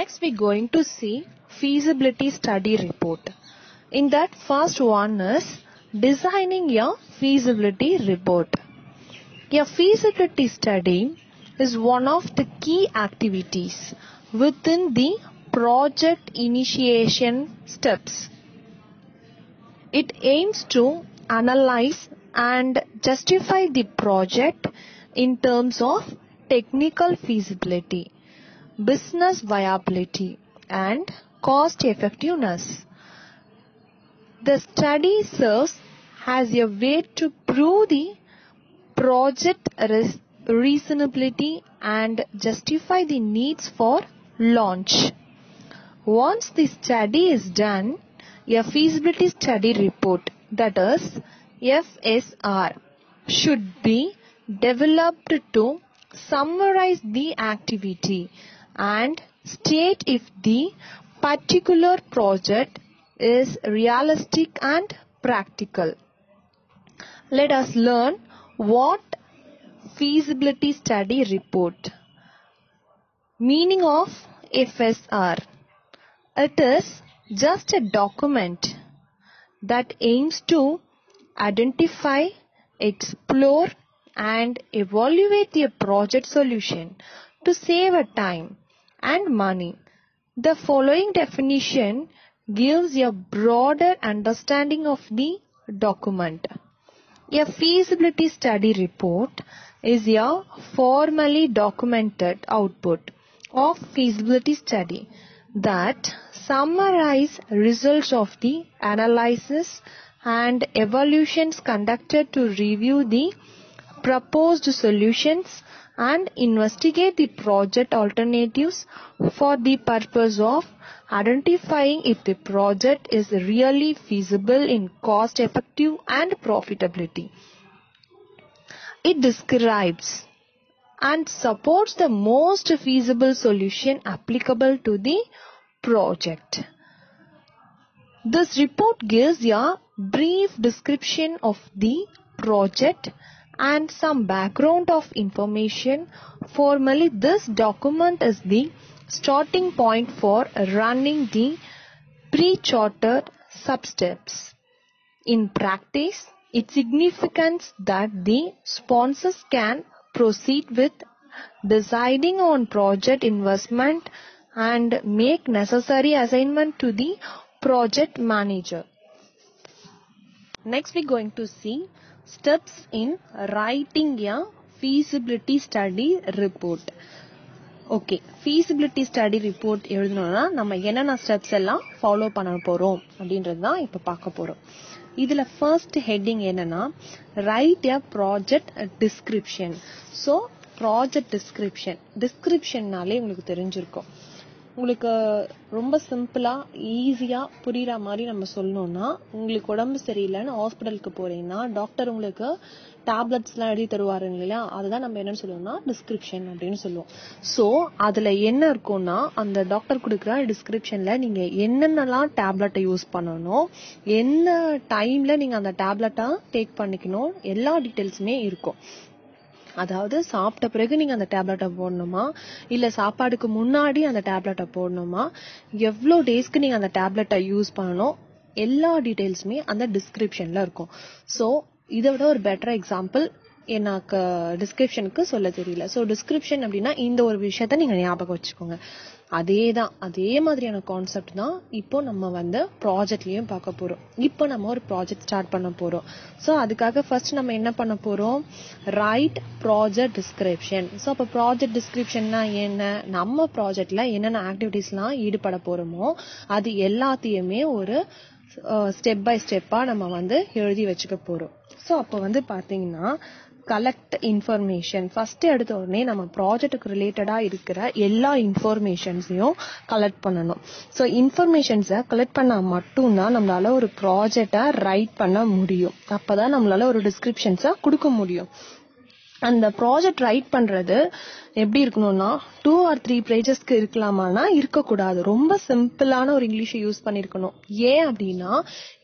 Next we're going to see feasibility study report. In that first one is designing a feasibility report. A feasibility study is one of the key activities within the project initiation steps. It aims to analyze and justify the project in terms of technical feasibility, business viability, and cost effectiveness. The study serves as a way to prove the project reasonability and justify the needs for launch. Once the study is done, a feasibility study report, that is FSR, should be developed to summarize the activity and state if the particular project is realistic and practical. Let us learn what feasibility study report. Meaning of FSR. It is just a document that aims to identify, explore and evaluate a project solution to save a time and money. The following definition gives a broader understanding of the document. A feasibility study report is a formally documented output of feasibility study that summarize results of the analysis and evaluations conducted to review the proposed solutions and investigate the project alternatives for the purpose of identifying if the project is really feasible in cost effective and profitability. It describes and supports the most feasible solution applicable to the project. This report gives a brief description of the project and some background of information. Formally, this document is the starting point for running the pre-chartered substeps. In practice, it significance that the sponsors can proceed with deciding on project investment and make necessary assignment to the project manager. Next, we're going to see steps in writing a feasibility study report. Okay feasibility study report எழுதணும்னா நம்ம என்னென்ன steps எல்லாம் follow பண்ண போறோம் அப்படின்றது தான் இப்போ பார்க்க போறோம். இதுல ஃபர்ஸ்ட் ஹெட்டிங் என்னன்னா write a project description so project description டிஸ்கிரிப்ஷன்னாலே உங்களுக்கு தெரிஞ்சிருக்கும். உங்களுக்கு ரொம்ப சிம்பிளா ஈஸியா புரியுற மாதிரி நம்ம சொல்லணும்னா உங்களுக்கு உடம்பு சரியில்லைன்னு ஹாஸ்பிட்டலுக்கு போறீங்கன்னா டாக்டர் உங்களுக்கு டேப்லெட்ஸ் எல்லாம் எழுதி தருவாருங்க இல்லையா? அதுதான் நம்ம என்னன்னு சொல்லுவோம்னா டிஸ்கிரிப்ஷன் அப்படின்னு சொல்லுவோம். சோ அதுல என்ன இருக்கும்னா அந்த டாக்டர் கொடுக்குற டிஸ்கிரிப்ஷன்ல நீங்க என்னென்னலாம் டேப்லெட்டை யூஸ் பண்ணணும் என்ன டைம்ல நீங்க அந்த டேப்லெட்டை டேக் பண்ணிக்கணும் எல்லா டீட்டெயில்ஸுமே இருக்கும். அதாவது சாப்பிட்ட பிறகு நீங்க அந்த டேப்லெட்டை போடணுமா? இல்ல சாப்பாடுக்கு முன்னாடி அந்த டேப்லெட்டை போடணுமா? எவ்வளோ டேஸ்க்கு நீங்க அந்த டேப்லெட்டை யூஸ் பண்ணணும் எல்லா டீடைல்ஸுமே அந்த டிஸ்கிரிப்ஷன்ல இருக்கும். ஸோ இதை விட ஒரு பெட்டர் எக்ஸாம்பிள் எனக்கு டிஸ்கிரிப்ஷனுக்கு சொல்ல தெரியல. ஸோ டிஸ்கிரிப்ஷன் அப்படின்னா இந்த ஒரு விஷயத்த நீங்க ஞாபகம் வச்சுக்கோங்க. அதே தான் அதே மாதிரியான கான்செப்ட் தான் இப்போ நம்ம வந்து ப்ராஜெக்ட்லயும் பார்க்க போறோம். இப்போ நம்ம ஒரு ப்ராஜெக்ட் ஸ்டார்ட் பண்ண போறோம். ஸோ அதுக்காக ஃபர்ஸ்ட் நம்ம என்ன பண்ண போறோம்? ரைட் ப்ராஜெக்ட் டிஸ்கிரிப்ஷன் ஸோ அப்போ ப்ராஜெக்ட் டிஸ்கிரிப்ஷன்னா என்ன? நம்ம ப்ராஜெக்ட்ல என்னென்ன ஆக்டிவிட்டீஸ்லாம் ஈடுபட போறோமோ அது எல்லாத்தையுமே ஒரு ஸ்டெப் பை ஸ்டெப்பா நம்ம வந்து எழுதி வச்சுக்க போறோம். ஸோ அப்போ வந்து பாத்தீங்கன்னா கலெக்ட் இன்ஃபர்மேஷன் ஃபர்ஸ்ட் எடுத்த உடனே நம்ம ப்ராஜெக்ட்டுக்கு ரிலேட்டடா இருக்கிற எல்லா இன்ஃபர்மேஷன்ஸையும் கலெக்ட் பண்ணணும். ஸோ இன்ஃபர்மேஷன்ஸை கலெக்ட் பண்ணா மட்டும்தான் நம்மளால ஒரு ப்ராஜெக்டை ரைட் பண்ண முடியும். அப்பதான் நம்மளால ஒரு டிஸ்கிரிப்ஷன்ஸை கொடுக்க முடியும். அந்த ப்ராஜெக்ட் ரைட் பண்றது எப்படி இருக்கணும்னா டூ ஆர் த்ரீ பேஜஸ்க்கு இருக்கலாமானா இருக்கக்கூடாது. ரொம்ப சிம்பிளான ஒரு இங்கிலீஷை யூஸ் பண்ணிருக்கணும். ஏன் அப்படின்னா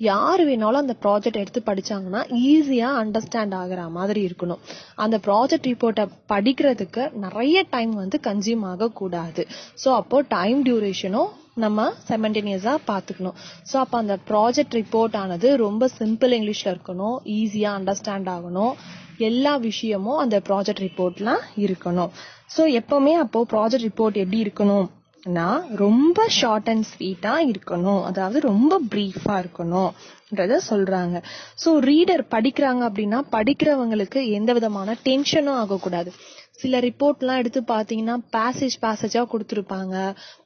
யார் வேணாலும் அந்த ப்ராஜெக்ட் எடுத்து படிச்சாங்கன்னா ஈஸியா அண்டர்ஸ்டாண்ட் ஆகிற மாதிரி இருக்கணும். அந்த ப்ராஜெக்ட் ரிப்போர்ட்டை படிக்கிறதுக்கு நிறைய டைம் வந்து கன்சியூம் ஆகக்கூடாது. ஸோ அப்போ டைம் டியூரேஷனும் நம்ம செமண்டேனியஸாக பார்த்துக்கணும் ஸோ அப்போ அந்த ப்ராஜெக்ட் ரிப்போர்ட் ஆனது ரொம்ப சிம்பிள் இங்கிலீஷில் இருக்கணும் ஈஸியாக அண்டர்ஸ்டாண்ட் ஆகணும். எல்லா விஷயமும் அந்த ப்ராஜெக்ட் ரிப்போர்ட்லாம் இருக்கணும். ஸோ எப்பவுமே அப்போ ப்ராஜெக்ட் ரிப்போர்ட் எப்படி இருக்கணும்னா ரொம்ப ஷார்ட் அண்ட் ஸ்வீட்டா இருக்கணும். அதாவது ரொம்ப ப்ரீஃபாக இருக்கணும்ன்றத சொல்றாங்க. ஸோ ரீடர் படிக்கிறாங்க அப்படின்னா படிக்கிறவங்களுக்கு எந்த விதமான டென்ஷனும் ஆகக்கூடாது. சில ரிப்போர்ட்லாம் எடுத்து பார்த்தீங்கன்னா பேசேஜ் பேசேஜாக கொடுத்துருப்பாங்க.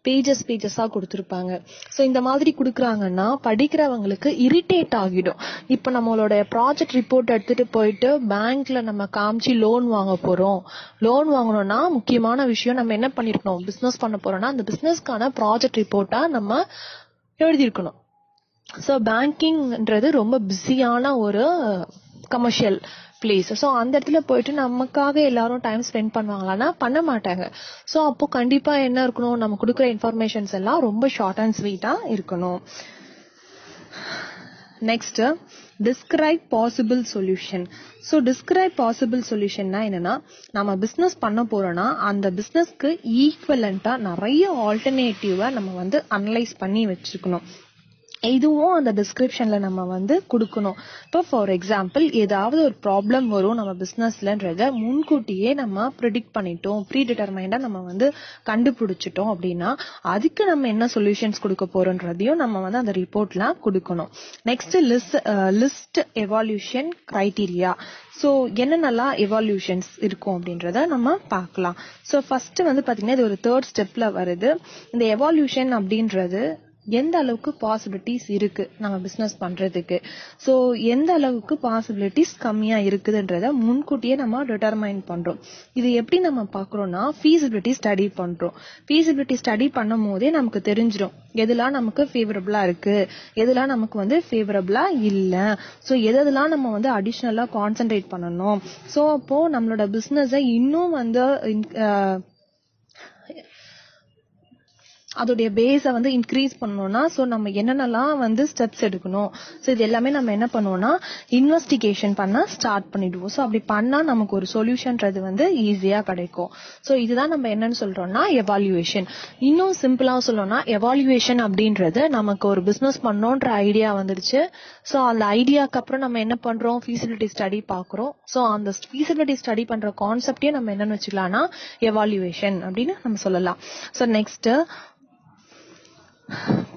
பேஜஸ் பேஜஸாக கொடுத்துருப்பாங்க. ஸோ இந்த மாதிரி கொடுக்குறாங்கன்னா படிக்கிறவங்களுக்கு இரிட்டேட் ஆகிடும். இப்போ நம்மளோட ப்ராஜெக்ட் ரிப்போர்ட் எடுத்துகிட்டு போயிட்டு பேங்க்ல நம்ம காமிச்சு லோன் வாங்க போகிறோம் லோன் வாங்கணும்னா முக்கியமான விஷயம் நம்ம என்ன பண்ணிருக்கணும்? பிஸ்னஸ் பண்ண போறோம்னா அந்த பிஸ்னஸ்க்கான ப்ராஜெக்ட் ரிப்போர்ட்டாக நம்ம எழுதியிருக்கணும். ஸோ பேங்கிங்ன்றது ரொம்ப பிஸியான ஒரு கமர்ஷியல் பிளேஸ் ஸோ அந்த இடத்துல போயிட்டு நமக்காக எல்லாரும் டைம் ஸ்பெண்ட் பண்ணுவாங்களான்னா பண்ண மாட்டாங்க. ஸோ அப்போ கண்டிப்பா என்ன இருக்கணும்? நம்ம கொடுக்குற இன்ஃபர்மேஷன்ஸ் எல்லாம் ரொம்ப ஷார்ட் அண்ட் ஸ்வீட்டா இருக்கணும். Next describe possible solution so describe possible சொல்யூஷன்னா என்னன்னா நம்ம பிஸ்னஸ் பண்ண போறோம்னா அந்த பிஸ்னஸ்க்கு ஈக்குவலண்டா நிறைய ஆல்டர்னேட்டிவை நம்ம வந்து அனலைஸ் பண்ணி வச்சிருக்கணும். இதுவும் அந்த டிஸ்கிரிப்ஷன்ல நம்ம வந்து கொடுக்கணும். இப்போ ஃபார் எக்ஸாம்பிள் ஏதாவது ஒரு ப்ராப்ளம் வரும் நம்ம பிசினஸ்லன்றத முன்கூட்டியே நம்ம ப்ரிடிக்ட் பண்ணிட்டோம். ப்ரீ டிட்டர்மைண்டா நம்ம வந்து கண்டுபிடிச்சிட்டோம் அப்படின்னா அதுக்கு நம்ம என்ன சொல்யூஷன்ஸ் கொடுக்க போறோன்றதையும் நம்ம வந்து அந்த ரிப்போர்ட்ல கொடுக்கணும். Next list list evaluation criteria so என்னென்னலாம் எவால்யூஷன்ஸ் இருக்கும் அப்படின்றத நம்ம பார்க்கலாம். ஸோ ஃபர்ஸ்ட் வந்து பாத்தீங்கன்னா இது ஒரு தேர்ட் ஸ்டெப்ல வருது. இந்த எவால்யூஷன் அப்படின்றது எந்த அளவுக்கு பாசிபிலிட்டிஸ் இருக்கு நம்ம பிசினஸ் பண்றதுக்கு? ஸோ எந்த அளவுக்கு பாசிபிலிட்டிஸ் கம்மியா இருக்குதுன்றத முன்கூட்டியே நம்ம டிட்டர்மைன் பண்றோம். இது எப்படி நம்ம பாக்குறோம்னா ஃபீசிபிலிட்டி ஸ்டடி பண்றோம். ஃபீசிபிலிட்டி ஸ்டடி பண்ணும் போதே நமக்கு தெரிஞ்சிடும் எதுலாம் நமக்கு ஃபேவரபிளா இருக்கு? எதுலாம் நமக்கு வந்து ஃபேவரபிளா இல்ல? ஸோ எதெல்லாம் நம்ம வந்து அடிஷ்னலா கான்சென்ட்ரேட் பண்ணணும்? ஸோ அப்போ நம்மளோட பிசினஸை இன்னும் வந்து அதோடைய பேஸை வந்து இன்க்ரீஸ் பண்ணணும்னா ஸோ நம்ம என்னென்னலாம் வந்து ஸ்டெப்ஸ் எடுக்கணும்? ஸோ இது எல்லாமே நம்ம என்ன பண்ணுவோம்னா இன்வெஸ்டிகேஷன் பண்ண ஸ்டார்ட் பண்ணிடுவோம். ஸோ அப்படி பண்ணா நமக்கு ஒரு சொல்யூஷன்றது வந்து ஈஸியாக கிடைக்கும். ஸோ இதுதான் நம்ம என்னன்னு சொல்றோம்னா எவால்யூவேஷன் இன்னும் சிம்பிளா சொல்லணும்னா எவால்யூவேஷன் அப்படின்றது நமக்கு ஒரு பிஸ்னஸ் பண்ணோன்ற ஐடியா வந்துருச்சு. ஸோ அந்த ஐடியாக்கு அப்புறம் நம்ம என்ன பண்றோம்? ஃபீசிபிலிட்டி ஸ்டடி பார்க்குறோம். ஸோ அந்த ஃபீசிபிலிட்டி ஸ்டடி பண்ற கான்செப்டே நம்ம என்னன்னு வச்சுக்கலாம்னா எவால்யூவேஷன் அப்படின்னு நம்ம சொல்லலாம். So next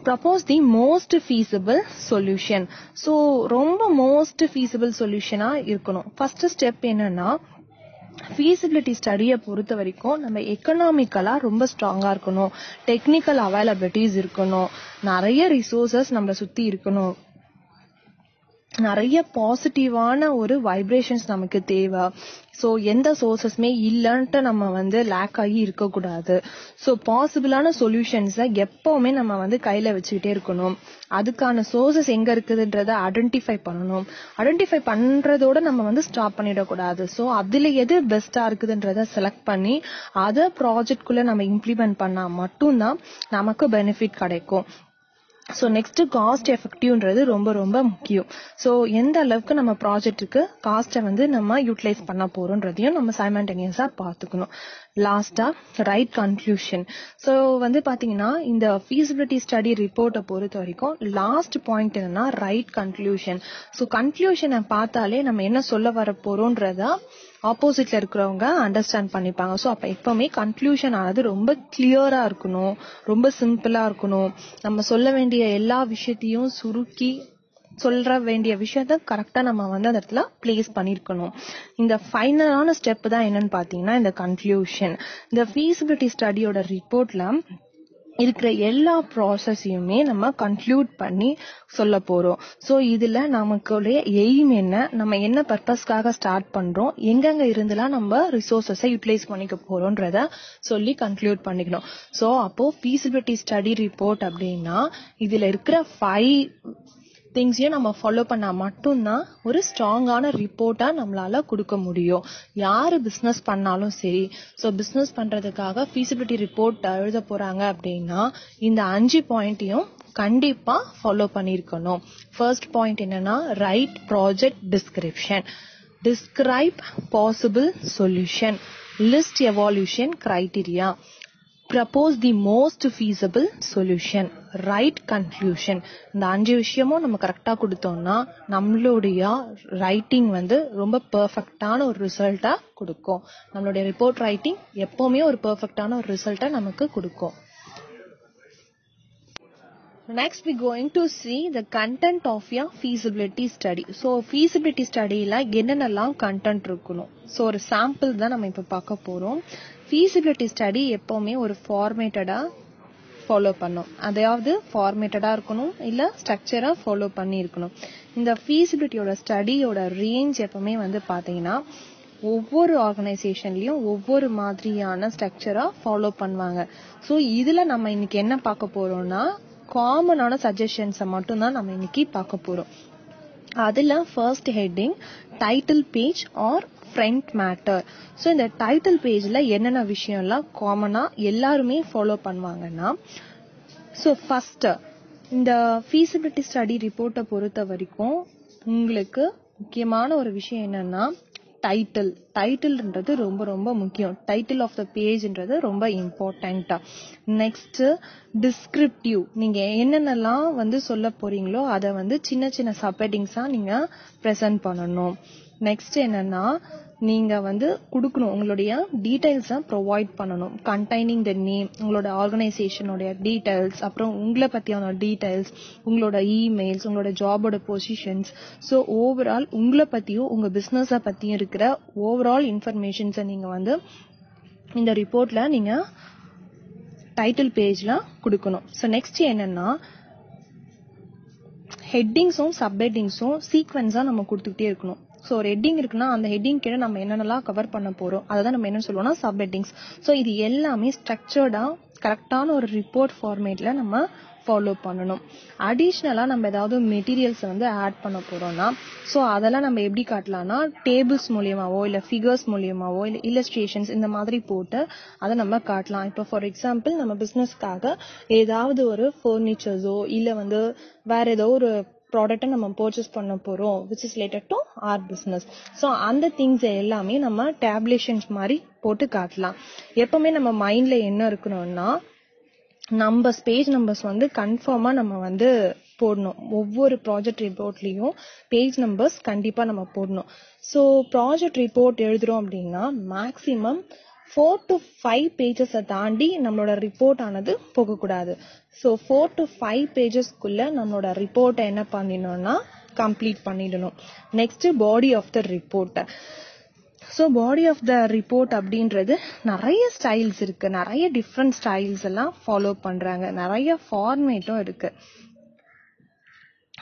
propose the most feasible solution so ரொம்ப மோஸ்ட் ஃபீஸபிள் சொல்யூஷனாக இருக்கணும். ஃபர்ஸ்ட் ஸ்டெப் என்னன்னா ஃபீசிபிலிட்டி ஸ்டடியை பொறுத்த வரைக்கும் நம்ம எக்கனாமிக்கலாக ரொம்ப ஸ்ட்ராங்காக இருக்கணும். டெக்னிக்கல் அவைலபிலிட்டிஸ் இருக்கணும். நிறைய ரிசோர்சஸ் நம்மளை சுற்றி இருக்கணும். நிறைய பாசிட்டிவான ஒரு வைப்ரேஷன்ஸ் நமக்கு தேவை. ஸோ எந்த சோர்சஸ்மே இல்லைன்ட்டு நம்ம வந்து லேக் ஆகி இருக்கக்கூடாது. ஸோ பாசிபிளான சொல்யூஷன்ஸை எப்பவுமே நம்ம வந்து கையில் வச்சுக்கிட்டே இருக்கணும். அதுக்கான சோர்சஸ் எங்க இருக்குதுன்றத ஐடென்டிஃபை பண்ணணும். ஐடென்டிஃபை பண்றதோட நம்ம வந்து ஸ்டாப் பண்ணிடக்கூடாது. ஸோ அதுல எது பெஸ்டா இருக்குதுன்றத செலக்ட் பண்ணி அதை ப்ராஜெக்ட்குள்ளே நம்ம இம்ப்ளிமெண்ட் பண்ணா மட்டும்தான் நமக்கு பெனிஃபிட் கிடைக்கும். ஸோ நெக்ஸ்ட் காஸ்ட் எஃபெக்டிவ்ன்றது ரொம்ப ரொம்ப முக்கியம். ஸோ எந்த அளவுக்கு நம்ம ப்ராஜெக்ட்டுக்கு காஸ்ட்டை வந்து நம்ம யூட்டிலைஸ் பண்ண போறோன்றதையும் நம்ம சைமண்டேனியஸா பார்த்துக்கணும். லாஸ்டா ரைட் கன்க்ளூஷன் ஸோ வந்து பாத்தீங்கன்னா இந்த ஃபீசிபிலிட்டி ஸ்டடி ரிப்போர்ட்டை பொறுத்த வரைக்கும் லாஸ்ட் பாயிண்ட் என்னன்னா ரைட் கன்க்ளூஷன் ஸோ கன்க்ளூஷனை பார்த்தாலே நம்ம என்ன சொல்ல வர போறோன்றத ஆப்போசிட்ல இருக்கிறவங்க அண்டர்ஸ்டாண்ட் பண்ணிப்பாங்க. ஸோ அப்ப எப்பவுமே கன்க்ளூஷன் ஆனது ரொம்ப கிளியரா இருக்கணும். ரொம்ப சிம்பிளா இருக்கணும். நம்ம சொல்ல வேண்டிய எல்லா விஷயத்தையும் சுருக்கி சொல்ற வேண்டிய விஷயத்த கரெக்டா நம்ம வந்து அந்த இடத்துல பிளேஸ் பண்ணிருக்கணும் இந்த ஃபைனலான ஸ்டெப் தான் என்னன்னு பாத்தீங்கன்னா இந்த கன்க்ளூஷன் இந்த ஃபீஸிபிலிட்டி ஸ்டடியோட ரிப்போர்ட்ல இருக்கிற எல்லா ப்ராசஸையுமே நம்ம கன்க்ளூட் பண்ணி சொல்ல போறோம். ஸோ இதுல நமக்குடைய எய்ம் என்ன? நம்ம என்ன பர்பஸ்க்காக ஸ்டார்ட் பண்றோம்? எங்கெங்க இருந்தெல்லாம் நம்ம ரிசோர்ஸஸை யூட்டிலைஸ் பண்ணிக்க போறோம்ன்றத சொல்லி கன்க்ளூட் பண்ணிக்கணும். ஸோ அப்போ ஃபீசிபிலிட்டி ஸ்டடி ரிப்போர்ட் அப்படின்னா இதுல இருக்கிற ஃபைவ் திங்ஸையும் நம்ம ஃபாலோ பண்ணால் மட்டும்தான் ஒரு ஸ்ட்ராங்கான ரிப்போர்ட்டாக நம்மளால் கொடுக்க முடியும். யார் பிஸ்னஸ் பண்ணாலும் சரி ஸோ பிஸ்னஸ் பண்ணுறதுக்காக ஃபீஸிபிலிட்டி ரிப்போர்ட் எழுத போகிறாங்க அப்படின்னா இந்த அஞ்சு பாயிண்ட்டையும் கண்டிப்பாக ஃபாலோ பண்ணியிருக்கணும் ஃபர்ஸ்ட் பாயிண்ட் என்னன்னா write project description describe possible solution list evaluation criteria propose the most feasible solution write conclusion இந்த அஞ்சு விஷயமும் நம்ம கரெக்டாக கொடுத்தோம்னா நம்மளுடைய ரைட்டிங் வந்து ரொம்ப பெர்ஃபெக்டான ஒரு ரிசல்ட்டா கொடுக்கும். நம்மளுடைய ரிப்போர்ட் ரைட்டிங் எப்பவுமே ஒரு பெர்ஃபெக்டான ஒரு ரிசல்ட்டை நமக்கு கொடுக்கும். Next we going to see the content of your feasibility study so feasibility ஸ்டடியில் என்னென்னலாம் கண்டென்ட் இருக்கணும்? ஸோ ஒரு சாம்பிள் தான் நம்ம இப்போ பார்க்க போகிறோம் ஃபீசிபிலிட்டி ஸ்டடி எப்போவுமே ஒரு ஃபார்மேட்டடாக ஃபாலோ பண்ணும். அதாவது ஃபார்மேட்டடாக இருக்கணும் இல்லை ஸ்ட்ரக்சராக ஃபாலோ பண்ணி இருக்கணும் இந்த ஃபீசிபிலிட்டியோட ஸ்டடியோட ரேஞ்ச் எப்பவுமே வந்து பார்த்தீங்கன்னா ஒவ்வொரு ஆர்கனைசேஷன்லயும் ஒவ்வொரு மாதிரியான ஸ்ட்ரக்சரா ஃபாலோ பண்ணுவாங்க. ஸோ இதுல நம்ம இன்னைக்கு என்ன பார்க்க போறோம்னா காமனான சஜஷன்ஸை மட்டும்தான் நம்ம இன்னைக்கு பார்க்க போறோம். அதுல first heading title page or front matter so இந்த டைட்டில் பேஜில் என்னென்ன விஷயம்லாம் காமனாக எல்லாருமே ஃபாலோ பண்ணுவாங்கன்னா ஸோ ஃபஸ்ட்டு இந்த ஃபீசிபிலிட்டி ஸ்டடி ரிப்போர்ட்டை பொறுத்த வரைக்கும் உங்களுக்கு முக்கியமான ஒரு விஷயம் என்னன்னா டைட்டில் டைட்டில்ன்றது ரொம்ப ரொம்ப முக்கியம். டைட்டில் ஆஃப் த பேஜ்ன்றது ரொம்ப இம்பார்ட்டண்டா நெக்ஸ்ட் டிஸ்கிரிப்டிவ் நீங்க என்னென்னலாம் வந்து சொல்ல போறீங்களோ அதை வந்து சின்ன சின்ன சப்ஹெட்டிங்ஸா நீங்க ப்ரெசென்ட் பண்ணணும். நெக்ஸ்ட் என்னன்னா நீங்க வந்து கொடுக்கணும். உங்களுடைய டீட்டெயில்ஸை ப்ரொவைட் பண்ணணும். கண்டைனிங் த நேம் உங்களோட ஆர்கனைசேஷனுடைய டீட்டெயில்ஸ் அப்புறம் உங்களை பத்தியான டீட்டெயில்ஸ் உங்களோட இமெயில்ஸ் உங்களோட ஜாபோட பொசிஷன்ஸ் ஸோ ஓவரால் உங்களை பத்தியும் உங்க பிசினஸை பத்தியும் இருக்கிற ஓவரால் இன்ஃபர்மேஷன்ஸை நீங்க வந்து இந்த ரிப்போர்ட்ல நீங்க டைட்டில் பேஜ்ல கொடுக்கணும். ஸோ நெக்ஸ்ட் என்னன்னா ஹெட்டிங்ஸும் சப்ஹெட்டிங்ஸும் சீக்வன்ஸா நம்ம கொடுத்துக்கிட்டே இருக்கணும். ஸோ ஒரு ஹெட்டிங் இருக்குன்னா அந்த ஹெட்டிங் கீழே நம்ம என்னென்னலாம் கவர் பண்ண போறோம் அதை தான் நம்ம என்னன்னு சொல்லுவோம்னா சப் ஹெட்டிங்ஸ் ஸோ இது எல்லாமே ஸ்ட்ரக்சர்டா கரெக்டான ஒரு ரிப்போர்ட் ஃபார்மேட்ல நம்ம ஃபாலோ பண்ணணும். அடிஷ்னலாக நம்ம ஏதாவது மெட்டீரியல்ஸ் வந்து ஆட் பண்ண போறோம்னா ஸோ அதெல்லாம் நம்ம எப்படி காட்டலாம்னா டேபிள்ஸ் மூலியமாவோ இல்லை ஃபிகர்ஸ் மூலியமாவோ இல்லை இல்லஸ்ட்ரேஷன்ஸ் இந்த மாதிரி போட்டு அதை நம்ம காட்டலாம். இப்போ ஃபார் எக்ஸாம்பிள் நம்ம பிஸ்னஸ்க்காக ஏதாவது ஒரு ஃபர்னிச்சர்ஸோ இல்லை வந்து வேற ஏதோ ஒரு ப்ராடக்ட்டை நம்ம பர்ச்சேஸ் பண்ண போகிறோம் which is related to our business so அந்த திங்ஸ் எல்லாமே நம்ம டேப்லேஷன்ஸ் மாதிரி போட்டு காட்டலாம். எப்பவுமே நம்ம மைண்டில் என்ன இருக்கணும்னா நம்பர்ஸ் பேஜ் நம்பர்ஸ் வந்து கன்ஃபார்மாக நம்ம வந்து போடணும். ஒவ்வொரு ப்ராஜெக்ட் ரிப்போர்ட்லேயும் பேஜ் நம்பர்ஸ் கண்டிப்பாக நம்ம போடணும். ஸோ ப்ராஜெக்ட் ரிப்போர்ட் எழுதுறோம் அப்படின்னா மேக்ஸிமம் ஃபோர் டு ஃபைவ் பேஜஸை தாண்டி நம்மளோட ரிப்போர்ட் ஆனது போகக்கூடாது. ஸோ ஃபோர் டு ஃபைவ் பேஜஸ்க்குள்ள நம்மளோட ரிப்போர்ட்டை என்ன பண்ணிடணும்னா கம்ப்ளீட் பண்ணிடணும். Next body of the report so body of the report அப்படின்றது நிறைய ஸ்டைல்ஸ் இருக்கு. நிறைய டிஃப்ரெண்ட் ஸ்டைல்ஸ் எல்லாம் ஃபாலோ பண்றாங்க. நிறைய ஃபார்மேட்டும் இருக்கு.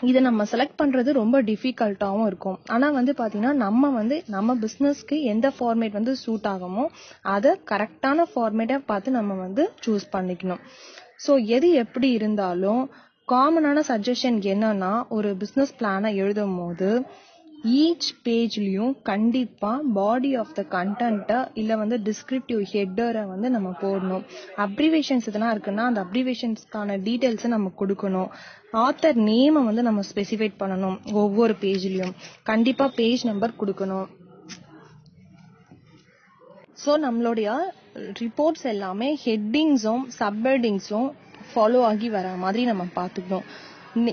இதை நம்ம செலக்ட் பண்றது ரொம்ப டிஃபிகல்ட்டாகவும் இருக்கும். ஆனா வந்து பாத்தீங்கன்னா நம்ம வந்து நம்ம பிசினஸ்க்கு எந்த ஃபார்மேட் வந்து சூட் ஆகுமோ அதை கரெக்டான ஃபார்மேட்டை பார்த்து நம்ம வந்து சூஸ் பண்ணிக்கணும். ஸோ எது எப்படி இருந்தாலும் காமனான சஜஷன் என்னன்னா ஒரு பிசினஸ் பிளானை எழுதும் போது ஈச் பேஜ்லயும் கண்டிப்பா பாடி ஆஃப் த கண்டென்ட்டை இல்ல வந்து டிஸ்கிரிப்டிவ் ஹெட்டரை வந்து நம்ம போடணும். அப்ரிவேஷன்ஸ் இதெல்லாம் இருக்குன்னா அந்த அப்ரிவேஷன்ஸ்க்கான டீட்டெயில்ஸை நம்ம கொடுக்கணும். ஆத்தர் நேமை வந்து நம்ம ஸ்பெசிஃபைட் பண்ணணும் ஒவ்வொரு பேஜ்லயும் கண்டிப்பா பேஜ் நம்பர் கொடுக்கணும். ஸோ நம்மளுடைய ரிப்போர்ட்ஸ் எல்லாமே ஹெட்டிங்ஸும் சப்ஹெட்டிங்ஸும் ஃபாலோ ஆகி வர மாதிரி நம்ம பார்த்துக்கணும்.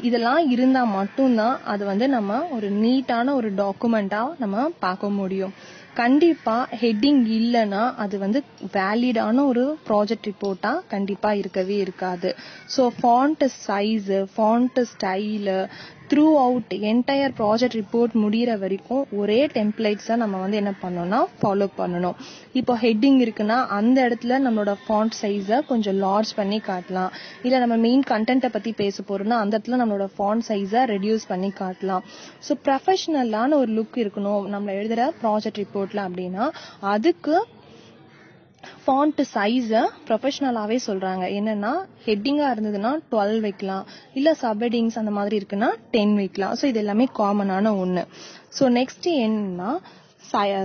இதெல்லாம் இருந்தா மட்டும்தான் அது வந்து நம்ம ஒரு நீட்டான ஒரு டாக்குமெண்டா நம்ம பார்க்க முடியும். கண்டிப்பா ஹெட்டிங் இல்லைன்னா அது வந்து வேலிடான ஒரு ப்ராஜெக்ட் ரிப்போர்ட்டா கண்டிப்பா இருக்கவே இருக்காது. So font size font style throughout entire project report முடியிற வரைக்கும் ஒரே டெம்ப்ளேட்ஸை நம்ம வந்து என்ன பண்ணணும்னா ஃபாலோ பண்ணணும். இப்போ ஹெட்டிங் இருக்குன்னா அந்த இடத்துல நம்மளோட ஃபாண்ட் சைஸை கொஞ்சம் லார்ஜ் பண்ணி காட்டலாம். இல்லை நம்ம மெயின் கண்டென்ட்டை பற்றி பேச போறோம்னா அந்த இடத்துல நம்மளோட ஃபாண்ட் சைஸை ரெடியூஸ் பண்ணி காட்டலாம். ஸோ ப்ரொஃபஷனலான ஒரு லுக் இருக்கணும். நம்ம எழுதுகிற ப்ராஜெக்ட் ரிப்போர்ட் ரிப்போர்ட்ல அப்படின்னா அதுக்கு ஃபாண்ட் சைஸை ப்ரொஃபஷனலாகவே சொல்கிறாங்க என்னன்னா ஹெட்டிங்காக இருந்ததுன்னா டுவெல் வைக்கலாம். இல்லை சப்ஹெட்டிங்ஸ் அந்த மாதிரி இருக்குன்னா டென் வைக்கலாம். ஸோ இது எல்லாமே காமனான ஒன்று ஸோ நெக்ஸ்ட் என்னன்னா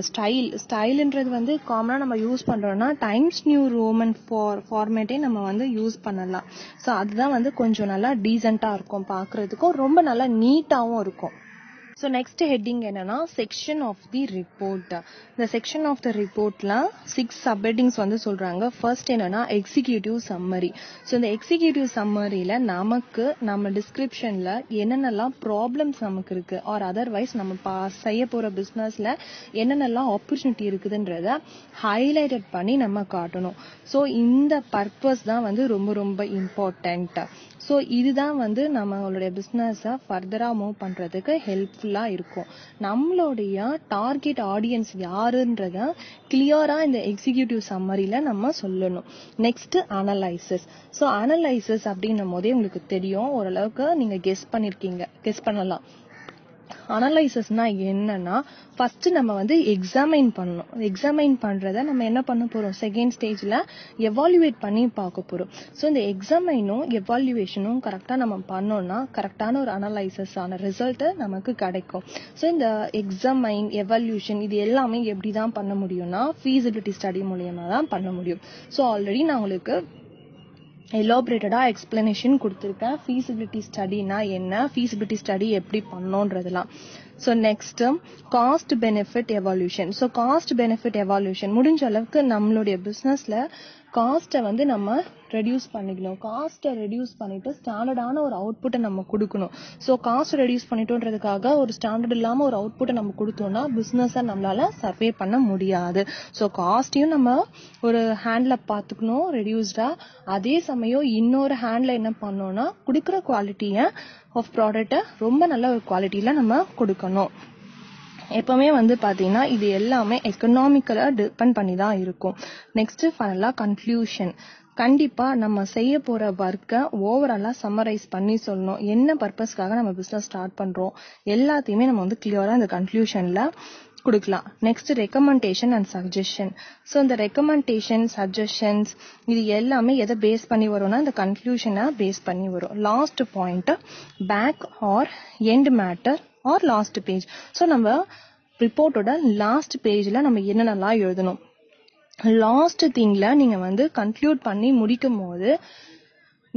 ஸ்டைல் ஸ்டைல்ன்றது வந்து காமனாக நம்ம யூஸ் பண்ணுறோன்னா டைம்ஸ் நியூ ரோமன் ஃபார் ஃபார்மேட்டே நம்ம வந்து யூஸ் பண்ணலாம். ஸோ அதுதான் வந்து கொஞ்சம் நல்லா டீசெண்டாக இருக்கும் பார்க்குறதுக்கும் ரொம்ப நல்லா நீட்டாகவும் இருக்கும். ஸோ நெக்ஸ்ட் ஹெட்டிங் என்னன்னா செக்ஷன் ஆஃப் தி ரிப்போர்ட் இந்த செக்ஷன் ஆஃப் த ரிப்போர்ட்ல சிக்ஸ் சப்ஹெட்டிங்ஸ் வந்து சொல்றாங்க. ஃபர்ஸ்ட் என்னன்னா எக்ஸிக்யூட்டிவ் சம்மரி ஸோ இந்த எக்ஸிக்யூட்டிவ் சம்மரியில நமக்கு நம்ம டிஸ்கிரிப்ஷன்ல என்னென்னலாம் ப்ராப்ளம்ஸ் நமக்கு இருக்கு? ஆர் அதர்வைஸ் நம்ம பா செய்ய போற பிஸ்னஸ்ல என்னென்னலாம் ஆப்பர்ச்சுனிட்டி இருக்குதுன்றத ஹைலைட்டட் பண்ணி நம்ம காட்டணும். ஸோ இந்த பர்பஸ் தான் வந்து ரொம்ப ரொம்ப இம்பார்ட்டன்ட் ஸோ இதுதான் வந்து நம்மளுடைய பிஸ்னஸை ஃபர்தராக மூவ் பண்ணுறதுக்கு ஹெல்ப்ஃபுல்லாக இருக்கும். நம்மளுடைய டார்கெட் ஆடியன்ஸ் யாருன்றத கிளியராக இந்த எக்ஸிக்யூட்டிவ் சம்மரியில் நம்ம சொல்லணும். நெக்ஸ்ட் அனலைசஸ் ஸோ அனலைசஸ் அப்படின்னும் போதே உங்களுக்கு தெரியும். ஓரளவுக்கு நீங்கள் கெஸ் பண்ணியிருக்கீங்க கெஸ் பண்ணலாம். அனலைசஸ்னா என்னன்னா ஃபர்ஸ்ட் நம்ம வந்து எக்ஸாமைன் பண்ணணும். எக்ஸாமைன் பண்றத நம்ம என்ன பண்ண போறோம்? செகண்ட் ஸ்டேஜ்ல எவாலுவேட் பண்ணி பார்க்க போறோம். ஸோ இந்த எக்ஸாமைனும் எவாலுவேஷனும் கரெக்டா நம்ம பண்ணோம்னா கரெக்டான ஒரு அனலைசஸ் ஆன ரிசல்ட் நமக்கு கிடைக்கும். ஸோ இந்த எக்ஸாமைன் எவால்யூஷன் இது எல்லாமே எப்படி தான் பண்ண முடியும்னா ஃபீசிபிலிட்டி ஸ்டடி மூலியமா தான் பண்ண முடியும். ஸோ ஆல்ரெடி நான் உங்களுக்கு எலாபரேட்டடாக எக்ஸ்பிளனேஷன் கொடுத்துருக்கேன். ஃபீசிபிலிட்டி ஸ்டடினா என்ன? ஃபீஸிபிலிட்டி ஸ்டடி எப்படி பண்ணோன்றதெல்லாம். So next cost benefit evaluation so cost benefit evaluation முடிஞ்ச அளவுக்கு நம்மளுடைய பிஸ்னஸில் காஸ்ட்டை வந்து நம்ம ரெடியூஸ் பண்ணிக்கணும். காஸ்ட்டை ரெடியூஸ் பண்ணிட்டு ஸ்டாண்டர்டான ஒரு அவுட்புட்டை நம்ம கொடுக்கணும். ஸோ காஸ்ட் ரெடியூஸ் பண்ணிட்டோன்றதுக்காக ஒரு ஸ்டாண்டர்ட் இல்லாமல் ஒரு அவுட்புட்டை நம்ம கொடுத்தோம்னா பிஸ்னஸை நம்மளால சர்வே பண்ண முடியாது. ஸோ காஸ்ட்டையும் நம்ம ஒரு ஹேண்டில் பார்த்துக்கணும் ரெடியூஸ்டாக அதே சமயம் இன்னொரு ஹேண்டில் என்ன பண்ணோம்னா கொடுக்குற குவாலிட்டியை ஆஃப் ப்ராடக்ட்டை ரொம்ப நல்ல ஒரு குவாலிட்டியில் நம்ம கொடுக்கணும். எப்பவுமே வந்து பார்த்தீங்கன்னா இது எல்லாமே எக்கனாமிக்கலாக டிபெண்ட் பண்ணி தான் இருக்கும். நெக்ஸ்ட் ஃபைனலாக கன்க்ளூஷன் கண்டிப்பா நம்ம செய்ய போற ஒர்க்கை ஓவராலா சம்மரைஸ் பண்ணி சொல்லணும். என்ன பர்பஸ்க்காக நம்ம பிசினஸ் ஸ்டார்ட் பண்றோம்? எல்லாத்தையுமே நம்ம வந்து கிளியரா இந்த கன்க்ளூஷன்ல கொடுக்கலாம். Next recommendation and suggestion so இந்த ரெக்கமெண்டேஷன் சஜஷன்ஸ் இது எல்லாமே எதை பேஸ் பண்ணி வரும்னா இந்த கன்க்ளூஷனை பேஸ் பண்ணி வரும். Last point back or end matter or last page so நம்ம ரிப்போர்ட்டோட லாஸ்ட் பேஜில் நம்ம என்னென்னலாம் எழுதணும்? லாஸ்ட் திங்ல நீங்க வந்து கன்க்ளூட் பண்ணி முடிக்கும் போது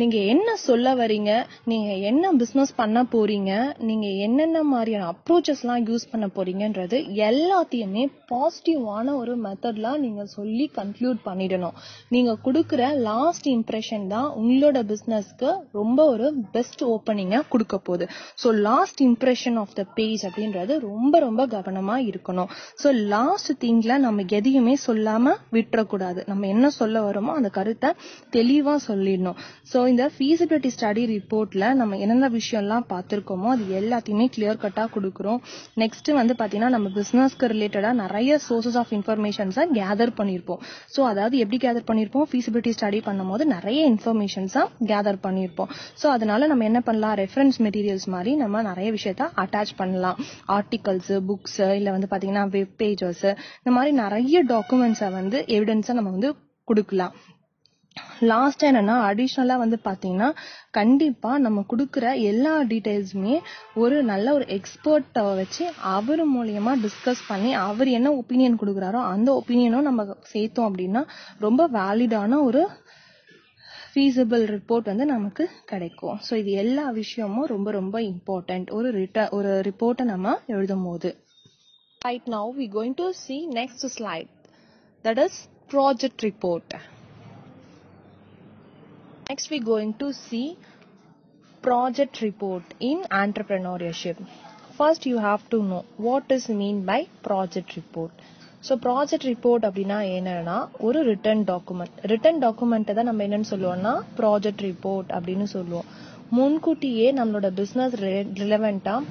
நீங்க என்ன சொல்ல வரீங்க? நீங்க என்ன பிசினஸ் பண்ண போறீங்க? நீங்க என்னென்ன மாதிரியான அப்ரோச்சஸ்லாம் யூஸ் பண்ண போறீங்கன்றது எல்லாத்தையுமே பாசிட்டிவான ஒரு மெத்தட்லாம் நீங்க சொல்லி கன்க்ளூட் பண்ணிடணும். நீங்க கொடுக்குற லாஸ்ட் இம்ப்ரெஷன் தான் உங்களோட பிசினஸ்க்கு ரொம்ப ஒரு பெஸ்ட் ஓப்பனிங்கா கொடுக்க போகுது. So last impression of the page அப்படின்றது ரொம்ப ரொம்ப கவனமா இருக்கணும். ஸோ லாஸ்ட் திங்ல நம்ம எதையுமே சொல்லாம விட்டுறக்கூடாது. நம்ம என்ன சொல்ல வரோமோ அந்த கருத்தை தெளிவா சொல்லிடணும். ஸோ இந்த ஃபீசிபிலிட்டி ஸ்டடி ரிப்போர்ட்ல நம்ம என்னென்ன விஷயம்லாம் பார்த்துருக்கோமோ அது எல்லாத்தையுமே கிளியர் கட்டாக கொடுக்குறோம். நெக்ஸ்ட் வந்து பார்த்தீங்கன்னா நம்ம பிசினஸ்க்கு ரிலேட்டடாக நிறைய சோர்சஸ் ஆஃப் இன்ஃபர்மேஷன்ஸை கேதர் பண்ணியிருப்போம் ஸோ அதாவது எப்படி கேதர் பண்ணியிருப்போம் ஃபீசிபிலிட்டி ஸ்டடி பண்ணும்போது நிறைய இன்ஃபர்மேஷன்ஸை கேதர் பண்ணியிருப்போம் ஸோ அதனால நம்ம என்ன பண்ணலாம்? ரெஃபரன்ஸ் மெட்டீரியல்ஸ் மாதிரி நம்ம நிறைய விஷயத்த அட்டாச் பண்ணலாம். ஆர்டிகல்ஸ் புக்ஸ் இல்லை வந்து பார்த்தீங்கன்னா வெப் பேஜஸ் இந்த மாதிரி நிறைய டாக்குமெண்ட்ஸை வந்து எவிடன்ஸை நம்ம வந்து கொடுக்கலாம். லாஸ்ட் என்னன்னா அடிஷ்னலா வந்து பாத்தீங்கன்னா கண்டிப்பா நம்ம கொடுக்குற எல்லா டீடைல்ஸுமே ஒரு நல்ல ஒரு எக்ஸ்பர்ட்டை வச்சு அவர் மூலியமா டிஸ்கஸ் பண்ணி அவர் என்ன ஒப்பீனியன் கொடுக்குறாரோ அந்த ஒப்பீனியனும் நம்ம சேர்த்தோம் அப்படின்னா ரொம்ப வேலிடான ஒரு ஃபீஸபிள் ரிப்போர்ட் வந்து நமக்கு கிடைக்கும். ஸோ இது எல்லா விஷயமும் ரொம்ப ரொம்ப இம்பார்ட்டன்ட் ஒரு ரிட்ட ஒரு ரிப்போர்ட்டை நம்ம எழுதும் போது right now we going to see next slide that is project report Next, we're going to see project report in entrepreneurship. First, you have to know what is mean by project report. So project report அப்படின்னா என்னன்னா ஒரு return document return டாக்குமெண்ட்டை தான் நம்ம என்னன்னு சொல்லுவோம்னா project report அப்படின்னு சொல்லுவோம் முன்கூட்டியே நம்மளோட பிஸ்னஸ் ரிலவெண்ட்டாக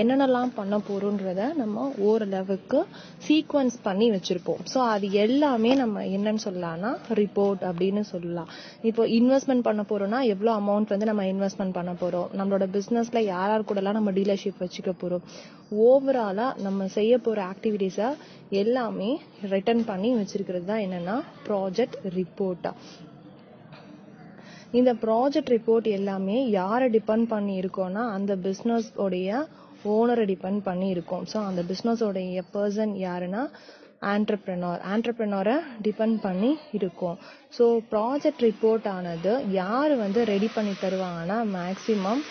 என்னென்னலாம் பண்ண போறோன்றத நம்ம ஓரளவுக்கு சீக்வன்ஸ் பண்ணி வச்சிருப்போம். ஸோ அது எல்லாமே நம்ம என்னன்னு சொல்லலாம்னா ரிப்போர்ட் அப்படின்னு சொல்லலாம். இப்போ இன்வெஸ்ட்மெண்ட் பண்ண போறோம்னா எவ்வளோ அமௌண்ட் வந்து நம்ம இன்வெஸ்ட்மெண்ட் பண்ண போறோம்? நம்மளோட பிஸ்னஸ்ல யார் யார் கூடலாம் நம்ம டீலர்ஷிப் வச்சுக்க போறோம்? ஓவராலா நம்ம செய்ய போற ஆக்டிவிட்டிஸை எல்லாமே ரிட்டர்ன் பண்ணி வச்சிருக்கிறது தான் என்னன்னா ப்ராஜெக்ட் ரிப்போர்ட்டா இந்த ப்ராஜெக்ட் ரிப்போர்ட் எல்லாமே யாரை டிபெண்ட் பண்ணி இருக்கோம்னா அந்த பிஸ்னஸ் உடைய ஓனரை டிபெண்ட் பண்ணி இருக்கும் ஸோ அந்த பிஸ்னஸோடைய பர்சன் யாருன்னா ஆண்டர்பிரனர் ஆண்டர்பிரனரை டிபெண்ட் பண்ணி இருக்கும். ஸோ ப்ராஜெக்ட் ரிப்போர்ட் ஆனது யார் வந்து ரெடி பண்ணி தருவாங்கன்னா மேக்சிமம்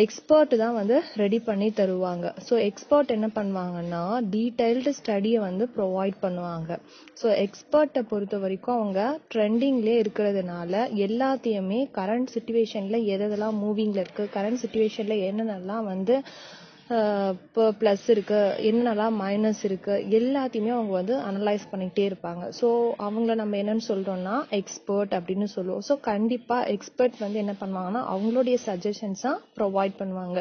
எக்ஸ்பர்ட் தான் வந்து ரெடி பண்ணி தருவாங்க. ஸோ எக்ஸ்பர்ட் என்ன பண்ணுவாங்கன்னா டீடைல்டு ஸ்டடியை வந்து ப்ரொவைட் பண்ணுவாங்க. ஸோ எக்ஸ்பர்ட்டை பொறுத்த வரைக்கும் அவங்க ட்ரெண்டிங்லே இருக்கிறதுனால எல்லாத்தையுமே கரண்ட் சுச்சுவேஷனில் எதெல்லாம் மூவிங்கில் இருக்குது கரண்ட் சுச்சுவேஷனில் என்னென்னலாம் வந்து ப்ளஸ் இருக்கு என்னென்னலாம் மைனஸ் இருக்கு எல்லாத்தையுமே அவங்க வந்து அனலைஸ் பண்ணிக்கிட்டே இருப்பாங்க. ஸோ அவங்கள நம்ம என்னன்னு சொல்றோம்னா எக்ஸ்பர்ட் அப்படின்னு சொல்லுவோம். ஸோ கண்டிப்பா எக்ஸ்பர்ட் வந்து என்ன பண்ணுவாங்கன்னா அவங்களுடைய சஜஷன்ஸா ப்ரொவைட் பண்ணுவாங்க.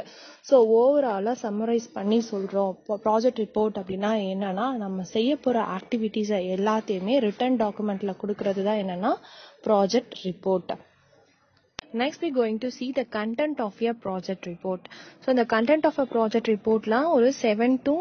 ஸோ ஓவராலா சம்மரைஸ் பண்ணி சொல்றோம். ப்ராஜெக்ட் ரிப்போர்ட் அப்படின்னா என்னன்னா நம்ம செய்ய போற ஆக்டிவிட்டிஸை எல்லாத்தையுமே ரிட்டர்ன் டாக்குமெண்ட்ல கொடுக்கறது தான் என்னன்னா project report next we're going to see the content of your project report so the content of a project report la ஒரு 7 to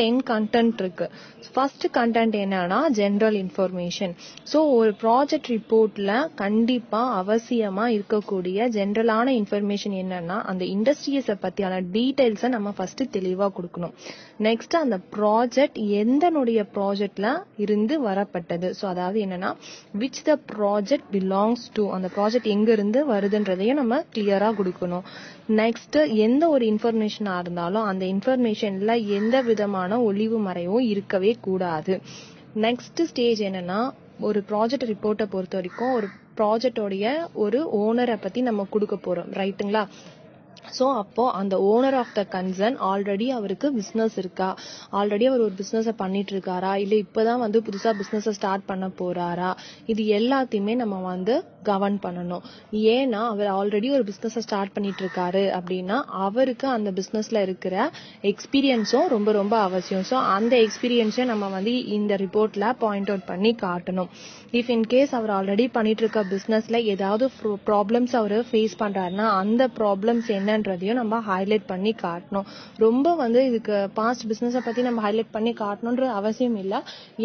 டென் கண்டென்ட் இருக்கு. ஃபர்ஸ்ட் கண்டென்ட் என்னன்னா ஜென்ரல் இன்ஃபர்மேஷன் ஸோ ஒரு ப்ராஜெக்ட் ரிப்போர்ட்ல கண்டிப்பா அவசியமா இருக்கக்கூடிய ஜென்ரலான இன்ஃபர்மேஷன் என்னன்னா அந்த இண்டஸ்ட்ரியஸை பத்தியான டீடைல்ஸை நம்ம ஃபர்ஸ்ட் தெளிவா கொடுக்கணும். நெக்ஸ்ட் அந்த ப்ராஜெக்ட் எந்தனுடைய ப்ராஜெக்ட்ல இருந்து வரப்பட்டது? ஸோ அதாவது என்னன்னா which the project belongs to அந்த ப்ராஜெக்ட் எங்க இருந்து வருதுன்றதையும் நம்ம கிளியரா கொடுக்கணும். நெக்ஸ்ட் எந்த ஒரு இன்ஃபர்மேஷனா இருந்தாலும் அந்த இன்ஃபர்மேஷன்ல எந்த விதமான ஒளிவு மறைவும் இருக்கவே கூடாது. நெக்ஸ்ட் ஸ்டேஜ் என்னன்னா ஒரு ப்ராஜெக்ட் ரிப்போர்ட்டை பொறுத்த வரைக்கும் ஒரு ப்ராஜெக்டோடைய ஒரு ஓனரை பத்தி நம்ம கொடுக்க போறோம். ரைட்டுங்களா ஸோ அப்போ அந்த owner of the concern already அவருக்கு பிஸ்னஸ் இருக்கா? ஆல்ரெடி அவர் ஒரு பிஸ்னஸை பண்ணிட்டு இருக்காரா இல்லை இப்போதான் வந்து புதுசாக பிஸ்னஸை ஸ்டார்ட் பண்ண போறாரா? இது எல்லாத்தையுமே நம்ம வந்து கவர்ன் பண்ணணும். ஏன்னா அவர் ஆல்ரெடி ஒரு பிஸ்னஸை ஸ்டார்ட் பண்ணிட்டு இருக்காரு அப்படின்னா அவருக்கு அந்த பிஸ்னஸ்ல இருக்கிற எக்ஸ்பீரியன்ஸும் ரொம்ப ரொம்ப அவசியம். ஸோ அந்த எக்ஸ்பீரியன்ஸை நம்ம வந்து இந்த ரிப்போர்ட்ல பாயிண்ட் அவுட் பண்ணி காட்டணும். இஃப் இன் கேஸ் அவர் ஆல்ரெடி பண்ணிட்டு இருக்க பிஸ்னஸ்ல ஏதாவது ப்ராப்ளம்ஸ் அவர் ஃபேஸ் பண்றாருன்னா அந்த ப்ராப்ளம்ஸ் என்னன்றதையும் நம்ம ஹைலைட் பண்ணி காட்டணும். ரொம்ப வந்து இதுக்கு பாஸ்ட் பிஸ்னஸை பத்தி நம்ம ஹைலைட் பண்ணி காட்டணுன்ற அவசியம் இல்லை.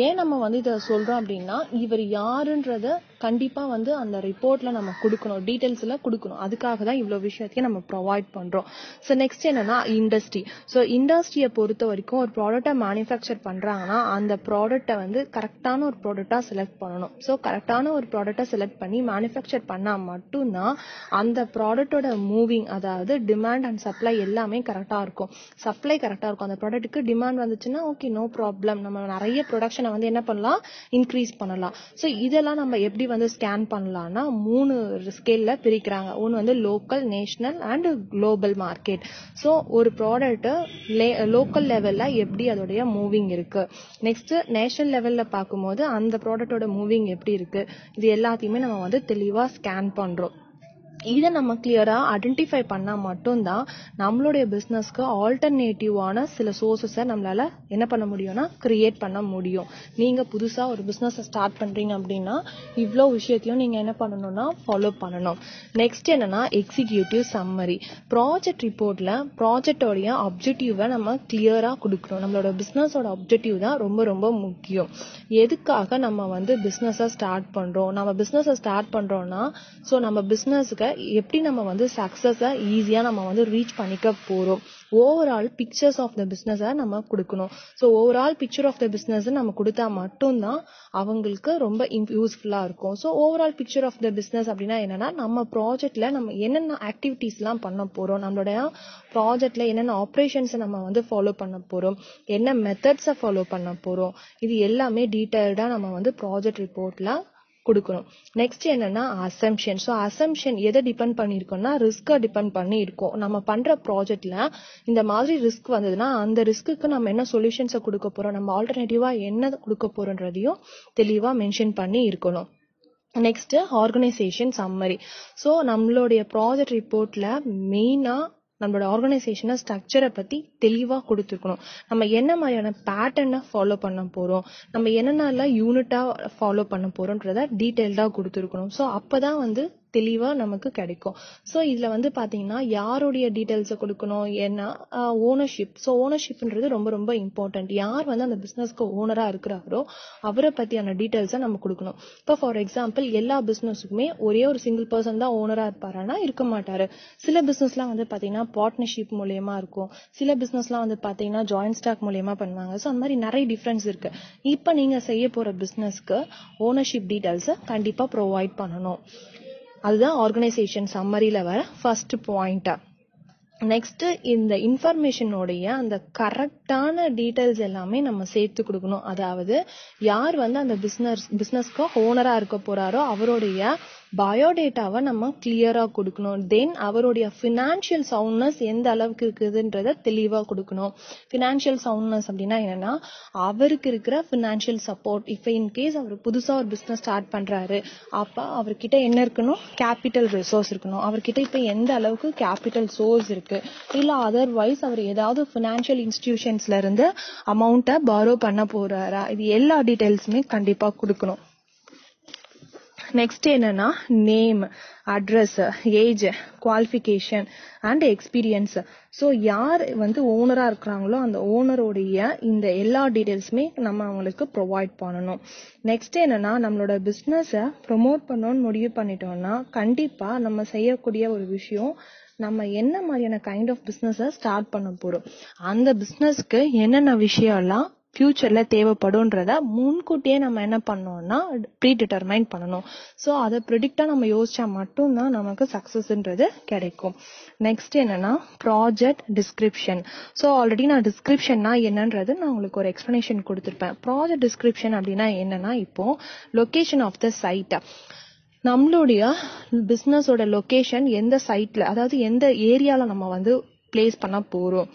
ஏன் நம்ம வந்து இதை சொல்றோம் அப்படின்னா இவர் யாருன்றத கண்டிப்பா வந்து அந்த ரிப்போர்ட்ல நம்ம கொடுக்கணும் டீட்டெயில்ஸில் கொடுக்கணும். அதுக்காக தான் இவ்வளவு விஷயத்தையும் நம்ம ப்ரொவைட் பண்றோம். ஸோ நெக்ஸ்ட் என்னன்னா இண்டஸ்ட்ரி ஸோ இண்டஸ்ட்ரியை பொறுத்த வரைக்கும் ஒரு ப்ராடக்ட்டை மேனுஃபேக்சர் பண்றாங்கன்னா அந்த ப்ராடக்ட்டை வந்து கரெக்டான ஒரு ப்ராடக்டா செலக்ட் பண்ணணும். ஸோ கரெக்டான ஒரு ப்ராடக்ட்டை செலக்ட் பண்ணி மேனுஃபேக்சர் பண்ணால் மட்டும்தான் அந்த ப்ராடக்ட்டோட மூவிங் அதாவது டிமாண்ட் அண்ட் சப்ளை எல்லாமே கரெக்டாக இருக்கும். சப்ளை கரெக்டாக இருக்கும். அந்த ப்ராடக்ட்டுக்கு டிமாண்ட் வந்துச்சுன்னா ஓகே நோ ப்ராப்ளம் நம்ம நிறைய ப்ரொடக்ஷனை வந்து என்ன பண்ணலாம்? இன்க்ரீஸ் பண்ணலாம். ஸோ இதெல்லாம் நம்ம எப்படி வந்து ஸ்கேன் பண்ணலாம்னா மூணு ஸ்கேல்ல பிரிக்கிறாங்க. ஒன்று வந்து local national and global market so ஒரு ப்ராடக்ட் லோக்கல் லெவலில் எப்படி அதோடைய மூவிங் இருக்குது நெக்ஸ்ட்டு நேஷனல் லெவலில் பார்க்கும்போது அந்த ப்ராடக்டோட மூவிங் எப்படி இருக்கு? இது எல்லாத்தையுமே நம்ம வந்து தெளிவா ஸ்கேன் பண்றோம். இதை நம்ம கிளியரா ஐடென்டிஃபை பண்ணா மட்டும்தான் நம்மளுடைய பிசினஸ்க்கு ஆல்டர்னேட்டிவான சில சோர்சஸை நம்மளால என்ன பண்ண முடியும்னா கிரியேட் பண்ண முடியும். நீங்க புதுசா ஒரு பிசினஸ் ஸ்டார்ட் பண்றீங்க அப்படின்னா இவ்வளோ விஷயத்தையும் நீங்க என்ன பண்ணணும்னா ஃபாலோ பண்ணணும். நெக்ஸ்ட் என்னன்னா எக்ஸிக்யூட்டிவ் சம்மரி ப்ராஜெக்ட் ரிப்போர்ட்ல ப்ராஜெக்டோடைய அப்ஜெக்டிவை நம்ம கிளியரா கொடுக்கணும். நம்மளோட பிசினஸோட அப்ஜெக்டிவ் தான் ரொம்ப ரொம்ப முக்கியம். எதுக்காக நம்ம வந்து பிஸ்னஸை ஸ்டார்ட் பண்றோம்? நம்ம பிஸ்னஸை ஸ்டார்ட் பண்றோம்னா ஸோ நம்ம பிசினஸ்க்கு எப்படி நம்ம வந்து சக்ஸஸை ஈஸியாக நம்ம வந்து ரீச் பண்ணிக்க போகிறோம் ஓவரால் பிக்சர்ஸ் ஆஃப் த பிஸ்னஸை நம்ம கொடுக்கணும். So overall picture of the business நம்ம கொடுத்தா மட்டும்தான் அவங்களுக்கு ரொம்ப யூஸ்ஃபுல்லாக இருக்கும். So overall picture of the business அப்படின்னா என்னன்னா நம்ம ப்ராஜெக்டில் நம்ம என்னென்ன ஆக்டிவிட்டீஸ்லாம் பண்ண போகிறோம் நம்மளுடைய ப்ராஜெக்டில் என்னென்ன ஆப்ரேஷன்ஸை நம்ம வந்து ஃபாலோ பண்ண போகிறோம் என்ன மெத்தட்ஸை ஃபாலோ பண்ண போகிறோம் இது எல்லாமே டீட்டெயில்டாக நம்ம வந்து ப்ராஜெக்ட் ரிப்போர்ட்டில் கொடுக்கணும். நெக்ஸ்ட் என்னன்னா அசம்ஷன் ஸோ அசம்ஷன் எதை டிபெண்ட் பண்ணியிருக்கோம்னா ரிஸ்க்கை டிபெண்ட் பண்ணி இருக்கோம் நம்ம பண்ற ப்ராஜெக்ட்ல இந்த மாதிரி ரிஸ்க் வந்ததுன்னா அந்த ரிஸ்க்கு நம்ம என்ன சொல்யூஷன்ஸை கொடுக்க போறோம்? நம்ம ஆல்டர்னேட்டிவா என்ன கொடுக்க போறோன்றதையும் தெளிவா மென்ஷன் பண்ணி இருக்கணும். நெக்ஸ்ட் ஆர்கனைசேஷன் சம்மரி ஸோ நம்மளுடைய ப்ராஜெக்ட் ரிப்போர்ட்ல மெயினாக நம்மளோட ஆர்கனைசேஷனை ஸ்ட்ரக்சரை பத்தி தெளிவாக கொடுத்துருக்கணும். நம்ம என்ன மாதிரியான பேட்டர்னை ஃபாலோ பண்ண போறோம்? நம்ம என்னென்னலாம் யூனிட்டா ஃபாலோ பண்ண போறோம்ன்றத டீட்டெயில்டாக கொடுத்துருக்கணும். ஸோ அப்பதான் வந்து தெளிவாக நமக்கு கிடைக்கும். ஸோ இதில் வந்து பார்த்திங்கன்னா யாருடைய டீட்டெயில்ஸை கொடுக்கணும்? ஏன்னா ஓனர்ஷிப் ஸோ ஓனர்ஷிப்ன்றது ரொம்ப ரொம்ப இம்பார்ட்டண்ட் யார் வந்து அந்த பிஸ்னஸ்க்கு ஓனராக இருக்கிறாரோ அவரை பற்றியான டீட்டெயில்ஸை நம்ம கொடுக்கணும். இப்போ ஃபார் எக்ஸாம்பிள் எல்லா பிஸ்னஸுக்குமே ஒரே ஒரு சிங்கிள் பர்சன் தான் ஓனராக இருப்பாரானா இருக்க மாட்டார். சில பிஸ்னஸ்லாம் வந்து பார்த்திங்கன்னா பார்ட்னர்ஷிப் மூலயமா இருக்கும். சில பிஸ்னஸ்லாம் வந்து பார்த்தீங்கன்னா ஜாயின்ட் ஸ்டாக் மூலயமா பண்ணுவாங்க. ஸோ அந்த மாதிரி நிறைய டிஃப்ரென்ஸ் இருக்கு. இப்போ நீங்கள் செய்ய போகிற பிஸ்னஸ்க்கு ஓனர்ஷிப் டீட்டெயில்ஸை கண்டிப்பாக ப்ரொவைட் பண்ணணும். அதுதான் ஆர்கனைசேஷன் சம்மரியில வர ஃபர்ஸ்ட் பாயிண்ட் நெக்ஸ்ட் இந்த இன்ஃபர்மேஷனுடைய அந்த கரெக்டான டீட்டெயில்ஸ் எல்லாமே நம்ம சேர்த்து கொடுக்கணும். அதாவது யார் வந்து அந்த பிஸ்னஸ் பிஸ்னஸ்க்கு ஓனரா இருக்க போறாரோ அவருடைய பயோடேட்டாவை நம்ம கிளியரா கொடுக்கணும். தென் அவருடைய ஃபினான்ஷியல் சவுண்ட்னஸ் எந்த அளவுக்கு இருக்குதுன்றத தெளிவா கொடுக்கணும். ஃபினான்ஷியல் சவுண்ட்னஸ் அப்படின்னா என்னன்னா அவருக்கு இருக்கிற ஃபினான்ஷியல் சப்போர்ட் இப்போ இன்கேஸ் அவர் புதுசா ஒரு பிசினஸ் ஸ்டார்ட் பண்றாரு அப்ப அவர்கிட்ட என்ன இருக்கணும்? கேபிட்டல் ரிசோர்ஸ் இருக்கணும். அவர்கிட்ட இப்ப எந்த அளவுக்கு கேபிட்டல் சோர்ஸ் இருக்கு? இல்ல அதர்வைஸ் அவர் ஏதாவது ஃபினான்ஷியல் இன்ஸ்டிடியூஷன்ஸ்ல இருந்து அமௌண்ட்டை பாரோ பண்ண போறாரா? இது எல்லா டீடைல்ஸுமே கண்டிப்பா கொடுக்கணும். நெக்ஸ்ட் என்னன்னா name address age qualification and experience so யார் வந்து ஓனராக இருக்கிறாங்களோ அந்த ஓனருடைய இந்த எல்லா டீட்டெயில்ஸுமே நம்ம அவங்களுக்கு ப்ரொவைட் பண்ணணும். நெக்ஸ்ட் என்னன்னா நம்மளோட பிஸ்னஸை ப்ரொமோட் பண்ணணும்னு முடிவு பண்ணிட்டோம்னா கண்டிப்பாக நம்ம செய்யக்கூடிய ஒரு விஷயம் நம்ம என்ன மாதிரியான கைண்ட் ஆஃப் பிஸ்னஸை ஸ்டார்ட் பண்ண போகிறோம் அந்த பிஸ்னஸ்க்கு என்னென்ன விஷயம்லாம் ஃபியூச்சர்ல தேவைப்படும்ன்றத முன்கூட்டியே நம்ம என்ன பண்ணோம்னா ப்ரீ டிட்டர்மைன் பண்ணணும். ஸோ அதை ப்ரிடிக்டா நம்ம யோசிச்சா மட்டும்தான் நமக்கு சக்சஸ்ன்றது கிடைக்கும். நெக்ஸ்ட் என்னன்னா ப்ராஜெக்ட் டிஸ்கிரிப்ஷன் ஸோ ஆல்ரெடி நான் டிஸ்கிரிப்ஷன்னா என்னன்றது நான் உங்களுக்கு ஒரு எக்ஸ்பிளனேஷன் கொடுத்துருப்பேன். ப்ராஜெக்ட் டிஸ்கிரிப்ஷன் அப்படின்னா என்னன்னா இப்போ லொக்கேஷன் ஆஃப் த சைட் நம்மளுடைய பிஸ்னஸோட லொக்கேஷன் எந்த சைட்ல அதாவது எந்த ஏரியால நம்ம வந்து பிளேஸ் பண்ண போறோம்.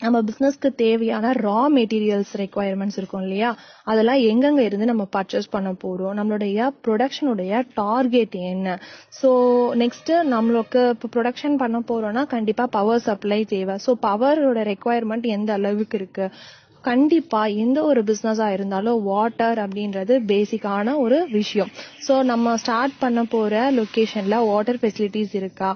நம்ம பிசினஸ்க்கு தேவையான ரா மெட்டீரியல்ஸ் ரெக்குவயர்மெண்ட்ஸ் இருக்கும் இல்லையா? அதெல்லாம் எங்கெங்க இருந்து நம்ம பர்ச்சேஸ் பண்ண போறோம்? நம்மளுடைய ப்ரொடக்ஷனுடைய டார்கெட் என்ன? ஸோ நெக்ஸ்ட் நம்மளுக்கு இப்போ ப்ரொடக்ஷன் பண்ண போறோம்னா கண்டிப்பா பவர் சப்ளை தேவை. ஸோ பவரோட ரெக்குவயர்மெண்ட் எந்த அளவுக்கு இருக்கு? கண்டிப்பா எந்த ஒரு பிசினஸா இருந்தாலும் வாட்டர் அப்படின்றது பேசிக்கான ஒரு விஷயம். ஸோ நம்ம ஸ்டார்ட் பண்ண போற லொக்கேஷன்ல வாட்டர் ஃபெசிலிட்டிஸ் இருக்கா?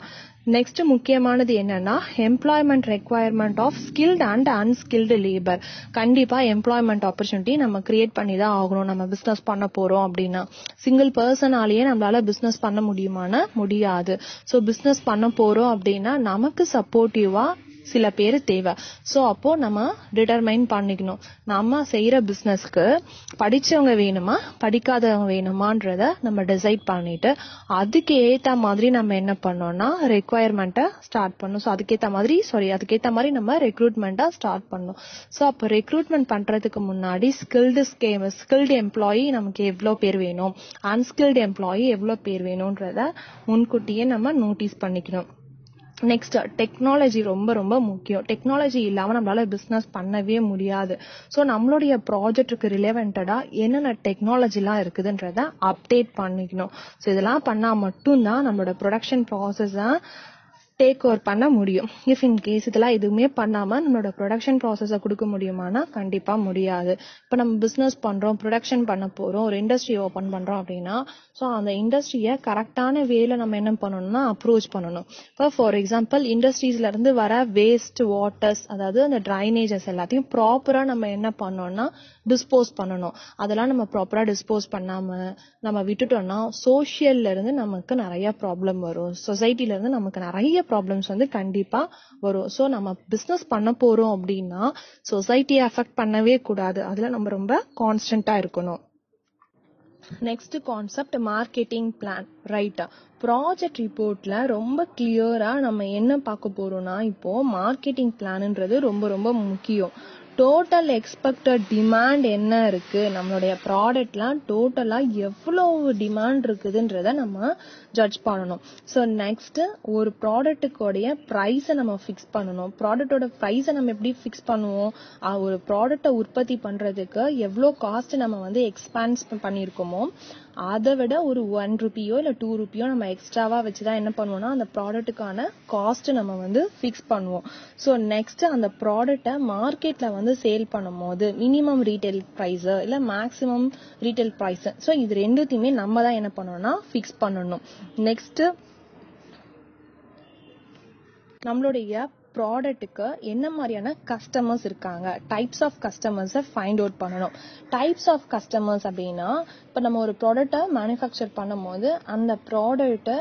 நெக்ஸ்ட் முக்கியமானது என்னன்னா employment requirement of skilled and unskilled labour கண்டிப்பா எம்ப்ளாய்மெண்ட் ஆப்பர்ச்சுனிட்டி நம்ம கிரியேட் பண்ணி தான் ஆகணும். நம்ம பிசினஸ் பண்ண போறோம் அப்படின்னா. சிங்கிள் பர்சனாலேயே நம்மளால பிசினஸ் பண்ண முடியுமான முடியாது. ஸோ பிசினஸ் பண்ண போறோம் அப்படின்னா நமக்கு சப்போர்ட்டிவா சில பேர் தேவை. ஸோ அப்போ நம்ம டிட்டர்மைன் பண்ணிக்கணும். நம்ம செய்யற பிஸ்னஸ்க்கு படிச்சவங்க வேணுமா படிக்காதவங்க வேணுமான்றத நம்ம டிசைட் பண்ணிட்டு அதுக்கு ஏற்ற மாதிரி நம்ம என்ன பண்ணோம்னா ரெக்குவயர்மெண்ட்டை ஸ்டார்ட் பண்ணணும். ஸோ அதுக்கேற்ற மாதிரி சாரி அதுக்கேற்ற மாதிரி நம்ம ரெக்ரூட்மெண்ட்டை ஸ்டார்ட் பண்ணணும். ஸோ அப்போ ரெக்ரூட்மெண்ட் பண்ணுறதுக்கு முன்னாடி ஸ்கில்டு ஸ்கேம் ஸ்கில்டு எம்ப்ளாயி நமக்கு எவ்வளோ பேர் வேணும்? அன்ஸ்கில்டு எம்ப்ளாயி எவ்வளோ பேர் வேணும்ன்றத முன்கூட்டியே நம்ம நோட்டீஸ் பண்ணிக்கணும். நெக்ஸ்ட் டெக்னாலஜி ரொம்ப ரொம்ப முக்கியம். டெக்னாலஜி இல்லாம நம்மளால பிஸ்னஸ் பண்ணவே முடியாது. ஸோ நம்மளுடைய ப்ராஜெக்ட்டுக்கு ரிலேவெண்டடா என்னென்ன டெக்னாலஜிலாம் இருக்குதுன்றத அப்டேட் பண்ணிக்கணும். ஸோ இதெல்லாம் பண்ணா மட்டும்தான் நம்மளோட ப்ரொடக்ஷன் ப்ராசஸை டேக் ஓவர் பண்ண முடியும். இஃப் இன் கேஸ் இதெல்லாம் எதுவுமே பண்ணாம நம்மளோட ப்ரொடக்ஷன் ப்ராசஸை கொடுக்க முடியுமானா கண்டிப்பாக முடியாது. இப்போ நம்ம பிஸ்னஸ் பண்ணுறோம் ப்ரொடக்ஷன் பண்ண போகிறோம் ஒரு இண்டஸ்ட்ரி ஓப்பன் பண்ணுறோம் அப்படின்னா ஸோ அந்த இண்டஸ்ட்ரியை கரெக்டான வேல நம்ம என்ன பண்ணணும்னா அப்ரோச் பண்ணணும். இப்போ ஃபார் எக்ஸாம்பிள் இண்டஸ்ட்ரீஸ்லேருந்து வர வேஸ்ட் வாட்டர்ஸ் அதாவது அந்த ட்ரைனேஜஸ் எல்லாத்தையும் ப்ராப்பராக நம்ம என்ன பண்ணோம்னா டிஸ்போஸ் பண்ணணும். அதெல்லாம் நம்ம ப்ராப்பராக டிஸ்போஸ் பண்ணாமல் நம்ம விட்டுட்டோம்னா சோஷியல்ல இருந்து நமக்கு நிறைய ப்ராப்ளம் வரும். சொசைட்டிலேருந்து நமக்கு நிறைய ப்ராப்ளம்ஸ் வந்து கண்டிப்பாக வரும். ஸோ நம்ம பிஸ்னஸ் பண்ண போகிறோம் அப்படின்னா சொசைட்டியை அஃபெக்ட் பண்ணவே கூடாது. அதில் நம்ம ரொம்ப கான்ஸ்டண்ட்டாக இருக்கணும். நெக்ஸ்ட் கான்செப்ட் மார்க்கெட்டிங் பிளான் ரைட்டா ப்ராஜெக்ட் ரிப்போர்ட்ல ரொம்ப கிளியரா நம்ம என்ன பார்க்க போறோம்னா இப்போ மார்க்கெட்டிங் பிளான்ன்றது ரொம்ப ரொம்ப முக்கியம். டோட்டல் எக்ஸ்பெக்டட் டிமாண்ட் என்ன இருக்கு? நம்மளுடைய ப்ராடக்ட்லாம் டோட்டலா எவ்வளவு டிமாண்ட் இருக்குதுன்றத நம்ம ஜட்ஜ் பண்ணணும். ஸோ நெக்ஸ்ட் ஒரு ப்ராடக்ட்டுக்குடைய ப்ரைஸை நம்ம ஃபிக்ஸ் பண்ணணும். ப்ராடக்டோட ப்ரைஸை நம்ம எப்படி ஃபிக்ஸ் பண்ணுவோம்? ஒரு ப்ராடக்டை உற்பத்தி பண்றதுக்கு எவ்வளோ காஸ்ட் நம்ம வந்து எக்ஸ்பான்ஸ் பண்ணியிருக்கோமோ அதை விட ஒரு ஒன் ருபியோ இல்ல டூ ருபியோ நம்ம எக்ஸ்ட்ராவா வச்சுதான் என்ன பண்ணுவோம்னா அந்த ப்ராடக்ட்டுக்கான காஸ்ட் நம்ம வந்து ஃபிக்ஸ் பண்ணுவோம். ஸோ நெக்ஸ்ட் அந்த ப்ராடக்ட்டை மார்க்கெட்ல வந்து சேல் பண்ணும் போது மினிமம் ரீட்டைல் ப்ரைஸு இல்ல மேக்ஸிமம் ரீட்டைல் ப்ரைஸு ஸோ இது ரெண்டுத்தையுமே நம்ம தான் என்ன பண்ணணும்னா ஃபிக்ஸ் பண்ணணும். நெக்ஸ்ட் நம்மளுடைய ப்ராடக்ட்டுக்கு என்ன மாதிரியான கஸ்டமர்ஸ் இருக்காங்க? டைப்ஸ் ஆஃப் கஸ்டமர்ஸை ஃபைண்ட் அவுட் பண்ணணும். டைப்ஸ் ஆஃப் கஸ்டமர்ஸ் அப்படின்னா இப்போ நம்ம ஒரு ப்ராடக்ட்டை மேனுஃபேக்சர் பண்ணும்போது அந்த ப்ராடக்ட்டை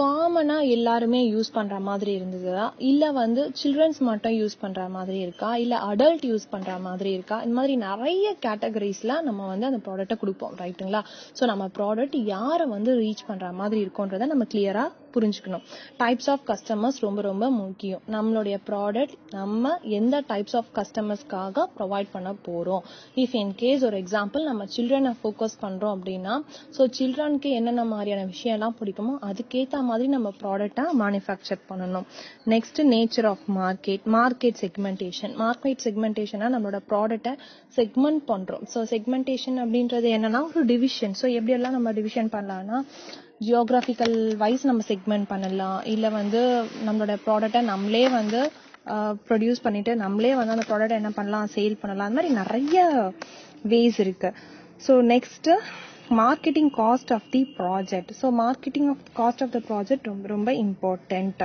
காமனா எல்லாருமே யூஸ் பண்ற மாதிரி இருந்ததா? இல்ல வந்து சில்ட்ரன்ஸ் மட்டும் யூஸ் பண்ற மாதிரி இருக்கா? இல்ல அடல்ட் யூஸ் பண்ற மாதிரி இருக்கா? இந்த மாதிரி நிறைய கேட்டகரிஸ்ல நம்ம வந்து அந்த ப்ராடக்ட்டை கொடுப்போம் ரைட்டுங்களா ஸோ நம்ம ப்ராடக்ட் யாரை வந்து ரீச் பண்ற மாதிரி இருக்கும்ன்றத நம்ம கிளியரா புரிஞ்சுக்கணும். டைப்ஸ் ஆஃப் கஸ்டமர்ஸ் ரொம்ப ரொம்ப முக்கியம். நம்மளுடைய ப்ராடக்ட் நம்ம எந்த டைப்ஸ் ஆஃப் கஸ்டமர்ஸ்க்காக ப்ரொவைட் பண்ண போறோம். இஃப் இன் கேஸ் ஒரு எக்ஸாம்பிள் நம்ம சில்ட்ரனை ஃபோக்கஸ் பண்றோம் அப்படின்னா ஸோ சில்ட்ரனுக்கு என்னென்ன மாதிரியான விஷயம்லாம் பிடிக்குமோ அதுக்கேற்ற மாதிரி நம்ம ப்ராடக்டை மேனுஃபேக்சர் பண்ணணும். Next nature of market market segmentation market செக்மெண்டேஷனா நம்மளோட ப்ராடக்ட்டை செக்மெண்ட் பண்றோம். ஸோ செக்மெண்டேஷன் அப்படின்றது என்னன்னா ஒரு டிவிஷன் ஸோ எப்படியெல்லாம் நம்ம டிவிஷன் பண்ணலாம்னா ஜியோகிராஃபிக்கல் வைஸ் நம்ம செக்மெண்ட் பண்ணலாம். இல்ல வந்து நம்மளோட ப்ராடக்ட்டை நம்மளே வந்து ப்ரொடியூஸ் பண்ணிட்டு நம்மளே வந்து அந்த ப்ராடக்ட் என்ன பண்ணலாம் சேல் பண்ணலாம். அந்த மாதிரி நிறைய வேஸ் இருக்கு. So next marketing cost of the project so marketing of cost of the project ரொம்ப ரொம்ப இம்பார்ட்டன்ட்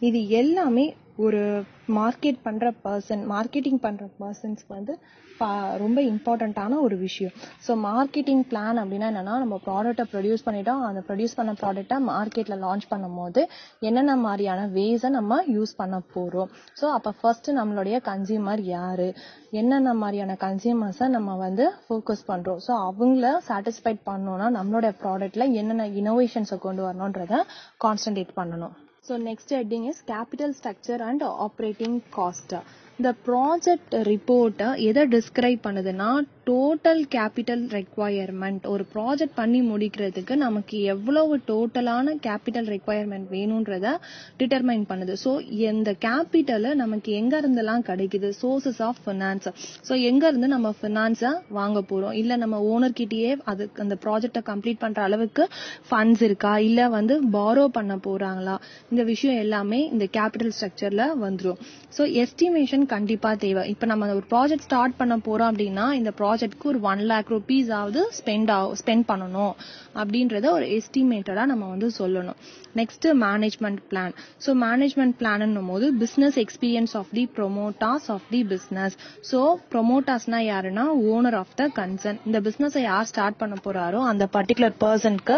இது எல்லாமே ஒரு மார்க்கெட் பண்ணுற பர்சன் மார்க்கெட்டிங் பண்ணுற பர்சன்ஸ்க்கு வந்து பா- ரொம்ப இம்பார்ட்டண்ட்டான ஒரு விஷயம். ஸோ மார்க்கெட்டிங் பிளான் அப்படின்னா என்னன்னா நம்ம ப்ராடக்ட்டை ப்ரொடியூஸ் பண்ணிட்டோம். அந்த ப்ரொடியூஸ் பண்ண ப்ராடக்ட்டை மார்க்கெட்டில் லான்ச் பண்ணும்போது என்னென்ன மாதிரியான வேஸை நம்ம யூஸ் பண்ண போகிறோம் ஸோ அப்போ ஃபர்ஸ்ட் நம்மளுடைய கன்சியூமர் யார்? என்னென்ன மாதிரியான கன்சியூமர்ஸை நம்ம வந்து ஃபோக்கஸ் பண்ணுறோம் ஸோ அவங்கள சாட்டிஸ்ஃபைட் பண்ணோன்னா நம்மளுடைய ப்ராடக்ட்டில் என்னென்ன இனோவேஷன்ஸை கொண்டு வரணுன்றத கான்சன்ட்ரேட் பண்ணணும். So next heading is capital structure and operating cost. இந்த ப்ராஜெக்ட் ரிப்போர்ட்டை எதை டிஸ்கிரைப் பண்ணுதுன்னா டோட்டல் கேபிட்டல் ரெக்வயர்மெண்ட் ஒரு ப்ராஜெக்ட் பண்ணி முடிக்கிறதுக்கு நமக்கு எவ்வளவு டோட்டலான கேபிட்டல் ரெக்வயர்மெண்ட் வேணுன்றத டிட்டர்மைன் பண்ணுது. ஸோ இந்த கேபிட்டல் நமக்கு எங்க இருந்தெல்லாம் கிடைக்குது? சோர்சஸ் ஆஃப் ஃபினான்ஸ் ஸோ எங்க இருந்து நம்ம ஃபினான்ஸை வாங்க போறோம்? இல்ல நம்ம ஓனர் அதுக்கு அந்த ப்ராஜெக்டை கம்ப்ளீட் பண்ற அளவுக்கு ஃபண்ட்ஸ் இருக்கா? இல்ல வந்து பாரோ பண்ண போறாங்களா? இந்த விஷயம் எல்லாமே இந்த கேபிட்டல் ஸ்ட்ரக்சர்ல வந்துடும் ஸோ எஸ்டிமேஷன் கண்டிப்பா தேவை. இப்போ நம்ம ஒரு ப்ராஜெக்ட் ஸ்டார்ட் பண்ண போறோம் அப்படின்னா இந்த ப்ராஜெக்ட்க்கு ஒரு ஒன் லேக் ருபீஸ் ஆகுது ஸ்பெண்ட் ஸ்பெண்ட் பண்ணணும். அப்படின்றத ஒரு எஸ்டிமேட்டடா நம்ம வந்து சொல்லணும். Next management plan so management பிளான்னும் போது business experience of the promoters of the business so ப்ரொமோட்டாஸ்னா யாருன்னா ஓனர் ஆஃப் த கன்சர்ன் இந்த பிஸ்னஸை யார் ஸ்டார்ட் பண்ண போறாரோ அந்த பர்டிகுலர் பர்சனுக்கு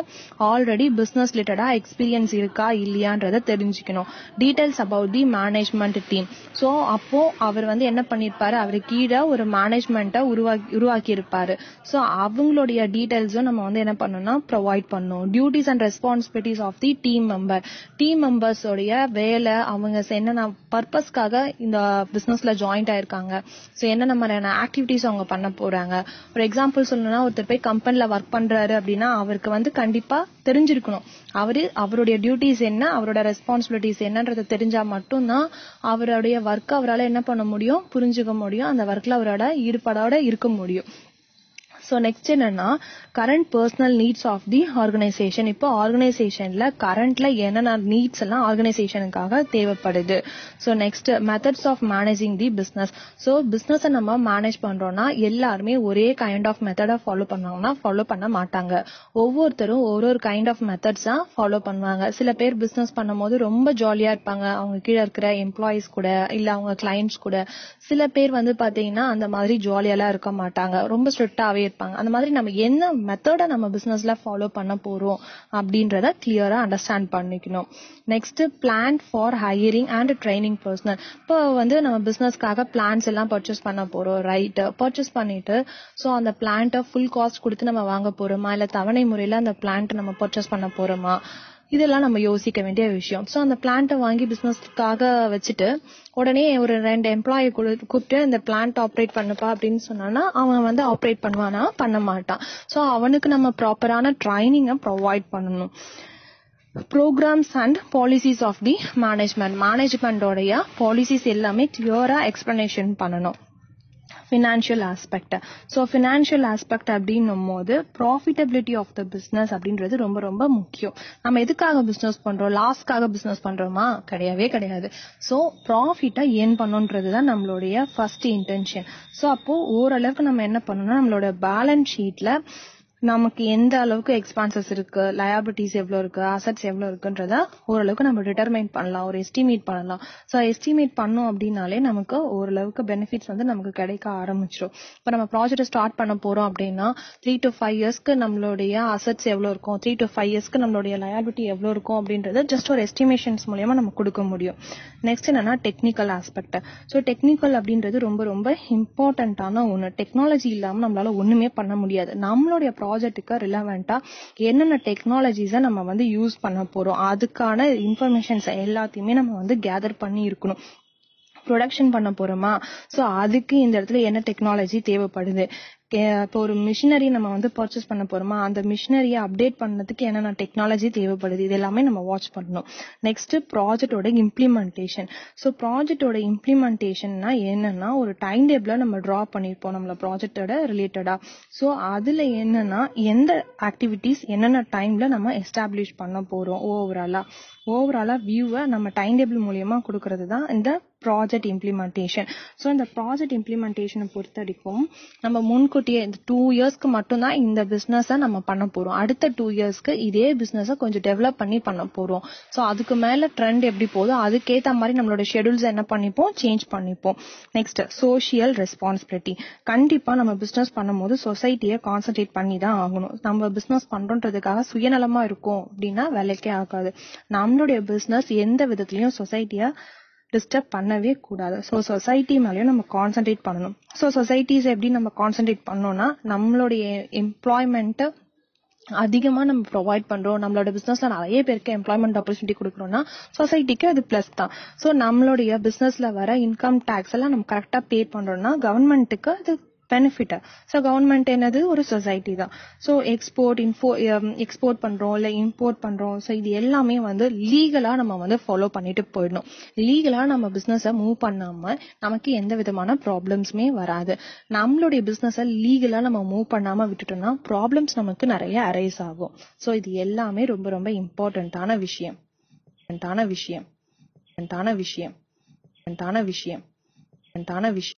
ஆல்ரெடி பிஸ்னஸ் ரிலேட்டடா எக்ஸ்பீரியன்ஸ் இருக்கா இல்லையான்றத தெரிஞ்சுக்கணும். Details about the management team so அப்போ அவர் வந்து என்ன பண்ணிருப்பாரு? அவர் கீழே ஒரு மேனேஜ்மெண்ட்டை உருவாக்கி உருவாக்கி இருப்பாரு ஸோ அவங்களுடைய டீடைல்ஸும் நம்ம வந்து என்ன பண்ணணும்னா ப்ரொவைட் பண்ணணும். Duties and responsibilities of the team member team மெம்பர்ஸோடைய வேலை அவங்க என்னென்ன பர்பஸ்க்காக இந்த பிசினஸ்ல ஜாயிண்ட் ஆயிருக்காங்க. ஸோ என்னென்ன மாதிரியான ஆக்டிவிட்டிஸ் அவங்க பண்ண போறாங்க. ஒரு எக்ஸாம்பிள் சொல்லணும்னா ஒருத்தர் போய் கம்பெனில ஒர்க் பண்றாரு அப்படின்னா அவருக்கு வந்து கண்டிப்பா தெரிஞ்சிருக்கணும். அவரு அவருடைய டியூட்டிஸ் என்ன அவரோட ரெஸ்பான்சிபிலிட்டிஸ் என்னன்றதை தெரிஞ்சா மட்டும்தான் அவருடைய ஒர்க் அவரால் என்ன பண்ண முடியும் புரிஞ்சுக்க முடியும். அந்த ஒர்க்ல அவரோட ஈடுபாடோட இருக்க முடியும். ஸோ நெக்ஸ்ட் என்னன்னா current personal needs of the organisation இப்போ ஆர்கனைசேஷன்ல கரண்ட்ல என்னென்ன நீட்ஸ் எல்லாம் ஆர்கனைசேஷனுக்காக தேவைப்படுது? So next methods of managing the business so பிஸ்னஸை நம்ம மேனேஜ் பண்றோம்னா எல்லாருமே ஒரே கைண்ட் ஆஃப் மெத்தடை ஃபாலோ பண்ணாங்கன்னா ஃபாலோ பண்ண மாட்டாங்க. ஒவ்வொருத்தரும் ஒரு ஒரு கைண்ட் ஆஃப் மெத்தட்ஸ் தான் ஃபாலோ பண்ணுவாங்க. சில பேர் பிசினஸ் பண்ணும்போது ரொம்ப ஜாலியா இருப்பாங்க. அவங்க கீழே இருக்கிற எம்ப்ளாயிஸ் கூட இல்ல அவங்க கிளைண்ட்ஸ் கூட. சில பேர் வந்து பாத்தீங்கன்னா அந்த மாதிரி ஜாலியாலாம் இருக்க மாட்டாங்க. ரொம்ப ஸ்ட்ரிக்டாவே இருப்பாங்க. அந்த மாதிரி நம்ம என்ன மெத்தட நம்ம பிசினஸ்ல ஃபாலோ பண்ண போறோம் அப்படின்றத கிளியரா அண்டர்ஸ்டாண்ட் பண்ணிக்கணும். Next plan for hiring and training personnel இப்போ வந்து நம்ம பிசினஸ்க்காக பிளான்ஸ் எல்லாம் பர்ச்சேஸ் பண்ண போறோம் ரைட் பர்ச்சேஸ் பண்ணிட்டு ஸோ அந்த பிளான்ட்டை ஃபுல் காஸ்ட் கொடுத்து நம்ம வாங்க போறோமா? இல்ல தவணை முறையில அந்த பிளான்ட் நம்ம பர்ச்சேஸ் பண்ண போறோமா? இதெல்லாம் நம்ம யோசிக்க வேண்டிய விஷயம். ஸோ அந்த பிளான்ட்டை வாங்கி பிசினஸ்க்காக வச்சுட்டு உடனே ஒரு ரெண்டு எம்ப்ளாயி கூப்பிட்டு இந்த பிளான்ட் ஆப்ரேட் பண்ணுப்பா அப்படின்னு சொன்னானா அவன் வந்து ஆப்ரேட் பண்ணுவானா? பண்ண மாட்டான். ஸோ அவனுக்கு நம்ம ப்ராப்பரான ட்ரைனிங்கை ப்ரொவைட் பண்ணணும். Programs and policies of the management மேனேஜ்மெண்டோடைய policies எல்லாமே கிளியரா எக்ஸ்பிளனேஷன் பண்ணணும். Financial aspect so financial aspect அப்படின்னும் போது ப்ராஃபிட்டபிலிட்டி ஆஃப் த பிஸ்னஸ் அப்படின்றது ரொம்ப ரொம்ப முக்கியம். நம்ம எதுக்காக பிஸ்னஸ் பண்றோம்? லாஸ்க்காக பிஸ்னஸ் பண்றோமா? கிடையவே கிடையாது. ஸோ ப்ராஃபிட்டை ஏர்ன் பண்ணுன்றது தான் நம்மளுடைய ஃபர்ஸ்ட் இன்டென்ஷன் ஸோ அப்போ ஓரளவுக்கு நம்ம என்ன பண்ணணும்னா நம்மளோட பேலன்ஸ் ஷீட்ல நமக்கு எந்த அளவுக்கு எக்ஸ்பான்சஸ் இருக்கு லயாபிலிட்டிஸ் எவ்வளவு இருக்கு அசட்ஸ் எவ்வளவு இருக்குன்றத ஓரளவுக்கு நம்ம டிட்டர்மைன் பண்ணலாம் ஒரு எஸ்டிமேட் பண்ணலாம். ஸோ எஸ்டிமேட் பண்ணோம் அப்படின்னாலே நமக்கு ஓரளவுக்கு பெனிஃபிட்ஸ் வந்து நமக்கு கிடைக்க ஆரம்பிச்சிடும் இப்போ நம்ம ப்ராஜெக்ட் ஸ்டார்ட் பண்ண போறோம் அப்படின்னா த்ரீ டு ஃபைவ் இயர்ஸ்க்கு நம்மளுடைய அசட்ஸ் எவ்வளவு இருக்கும் த்ரீ டு ஃபைவ் இயர்ஸ்க்கு நம்மளுடைய லயாபிலிட்டி எவ்வளவு இருக்கும் அப்படின்றது ஜஸ்ட் ஒரு எஸ்டிமேஷன்ஸ் மூலயமா நம்ம கொடுக்க முடியும். நெக்ஸ்ட் என்னன்னா டெக்னிக்கல் ஆஸ்பெக்ட் ஸோ டெக்னிக்கல் அப்படின்றது ரொம்ப ரொம்ப இம்பார்ட்டன்டான ஒன்று டெக்னாலஜி இல்லாமல் நம்மளால ஒண்ணுமே பண்ண முடியாது. நம்மளுடைய ப்ராஜெக்ட்டுக்கு ரிலவெண்ட்டாக என்னென்ன டெக்னாலஜிஸை நம்ம வந்து யூஸ் பண்ண போறோம் அதுக்கான இன்ஃபர்மேஷன்ஸ் எல்லாத்தையுமே நம்ம வந்து கேதர் பண்ணி இருக்கணும். ப்ரொடக்ஷன் பண்ண போறோமா? ஸோ அதுக்கு இந்த இடத்துல என்ன டெக்னாலஜி தேவைப்படுது? இப்போ ஒரு மிஷினரி நம்ம வந்து பர்ச்சேஸ் பண்ண போறோமா அந்த மிஷினரியை அப்டேட் பண்ணதுக்கு என்னென்ன டெக்னாலஜி தேவைப்படுது இது எல்லாமே நம்ம வாட்ச் பண்ணணும். நெக்ஸ்ட் ப்ராஜெக்டோட இம்ப்ளிமெண்டேஷன் ஸோ ப்ராஜெக்டோட இம்ப்ளிமெண்டேஷன்னா என்னன்னா ஒரு டைம் டேபிள நம்ம ட்ரா பண்ணிருப்போம் நம்மள ப்ராஜெக்டோட ரிலேட்டடா ஸோ அதுல என்னன்னா எந்த ஆக்டிவிட்டிஸ் என்னென்ன டைம்ல நம்ம எஸ்டாப்ளிஷ் பண்ண போறோம் ஓவராலா ஓவராலா வியூவை நம்ம டைம் டேபிள் மூலியமா கொடுக்கறது தான் இந்த ப்ராஜெக்ட் இம்ப்ளிமெண்டேஷன் ஸோ இந்த ப்ராஜெக்ட் இம்ப்ளிமெண்டேஷனை பொறுத்த வரைக்கும் நம்ம முன்கூட்டியே இந்த டூ இயர்ஸ்க்கு மட்டும்தான் இந்த பிஸ்னஸை நம்ம பண்ண போறோம். அடுத்த டூ இயர்ஸ்க்கு இதே பிஸ்னஸை கொஞ்சம் டெவலப் பண்ணி பண்ண போறோம். ஸோ அதுக்கு மேல ட்ரெண்ட் எப்படி போதோ அதுக்கேற்ற மாதிரி நம்மளோட ஷெடியூல்ஸ் என்ன பண்ணிப்போம்? சேஞ்ச் பண்ணிப்போம். நெக்ஸ்ட் சோஷியல் ரெஸ்பான்சிபிலிட்டி கண்டிப்பா நம்ம பிஸ்னஸ் பண்ணும்போது சொசைட்டியை கான்சென்ட்ரேட் பண்ணி தான் ஆகணும். நம்ம பிஸ்னஸ் பண்றோன்றதுக்காக சுயநலமா இருக்கும் அப்படின்னா வேலைக்கே ஆகாது. நம்மளுடைய பிஸ்னஸ் எந்த விதத்துலையும் சொசைட்டியை டிஸ்டர்ப் பண்ணவே கூடாது. ஸோ சொசைட்டி மேலேயும் நம்ம கான்சென்ட்ரேட் பண்ணணும். ஸோ சொசைட்டிஸ் எப்படி நம்ம கான்சென்ட்ரேட் பண்ணோம்னா நம்மளுடைய எம்ப்ளாய்மெண்ட்டு அதிகமாக நம்ம ப்ரொவைட் பண்ணுறோம் நம்மளோட பிஸ்னஸில் நிறைய பேருக்கு எம்ப்ளாய்மெண்ட் ஆப்பர்ச்சுனிட்டி கொடுக்குறோம்னா சொசைட்டிக்கு அது ப்ளஸ் தான். ஸோ நம்மளுடைய பிஸ்னஸில் வர இன்கம் டேக்ஸ் எல்லாம் நம்ம கரெக்டாக பே பண்ணுறோம்னா கவர்மெண்ட்டுக்கு அது பெனிஃபிட் ஸோ கவர்மெண்ட் என்னது? ஒரு சொசைட்டி தான். ஸோ எக்ஸ்போர்ட் இன்ஃபோ எக்ஸ்போர்ட் பண்றோம் இல்லை இம்போர்ட் பண்றோம். ஸோ இது எல்லாமே வந்து லீகலா நம்ம வந்து ஃபாலோ பண்ணிட்டு போயிடணும். லீகலா நம்ம பிஸ்னஸை மூவ் பண்ணாம நமக்கு எந்த விதமான ப்ராப்ளம்ஸுமே வராது. நம்மளுடைய பிஸ்னஸை லீகலா நம்ம மூவ் பண்ணாம விட்டுட்டோம்னா ப்ராப்ளம்ஸ் நமக்கு நிறைய அரைஸ் ஆகும். ஸோ இது எல்லாமே ரொம்ப ரொம்ப இம்பார்ட்டண்ட்டான விஷயம். விஷயம். விஷயம். விஷயம். விஷயம்.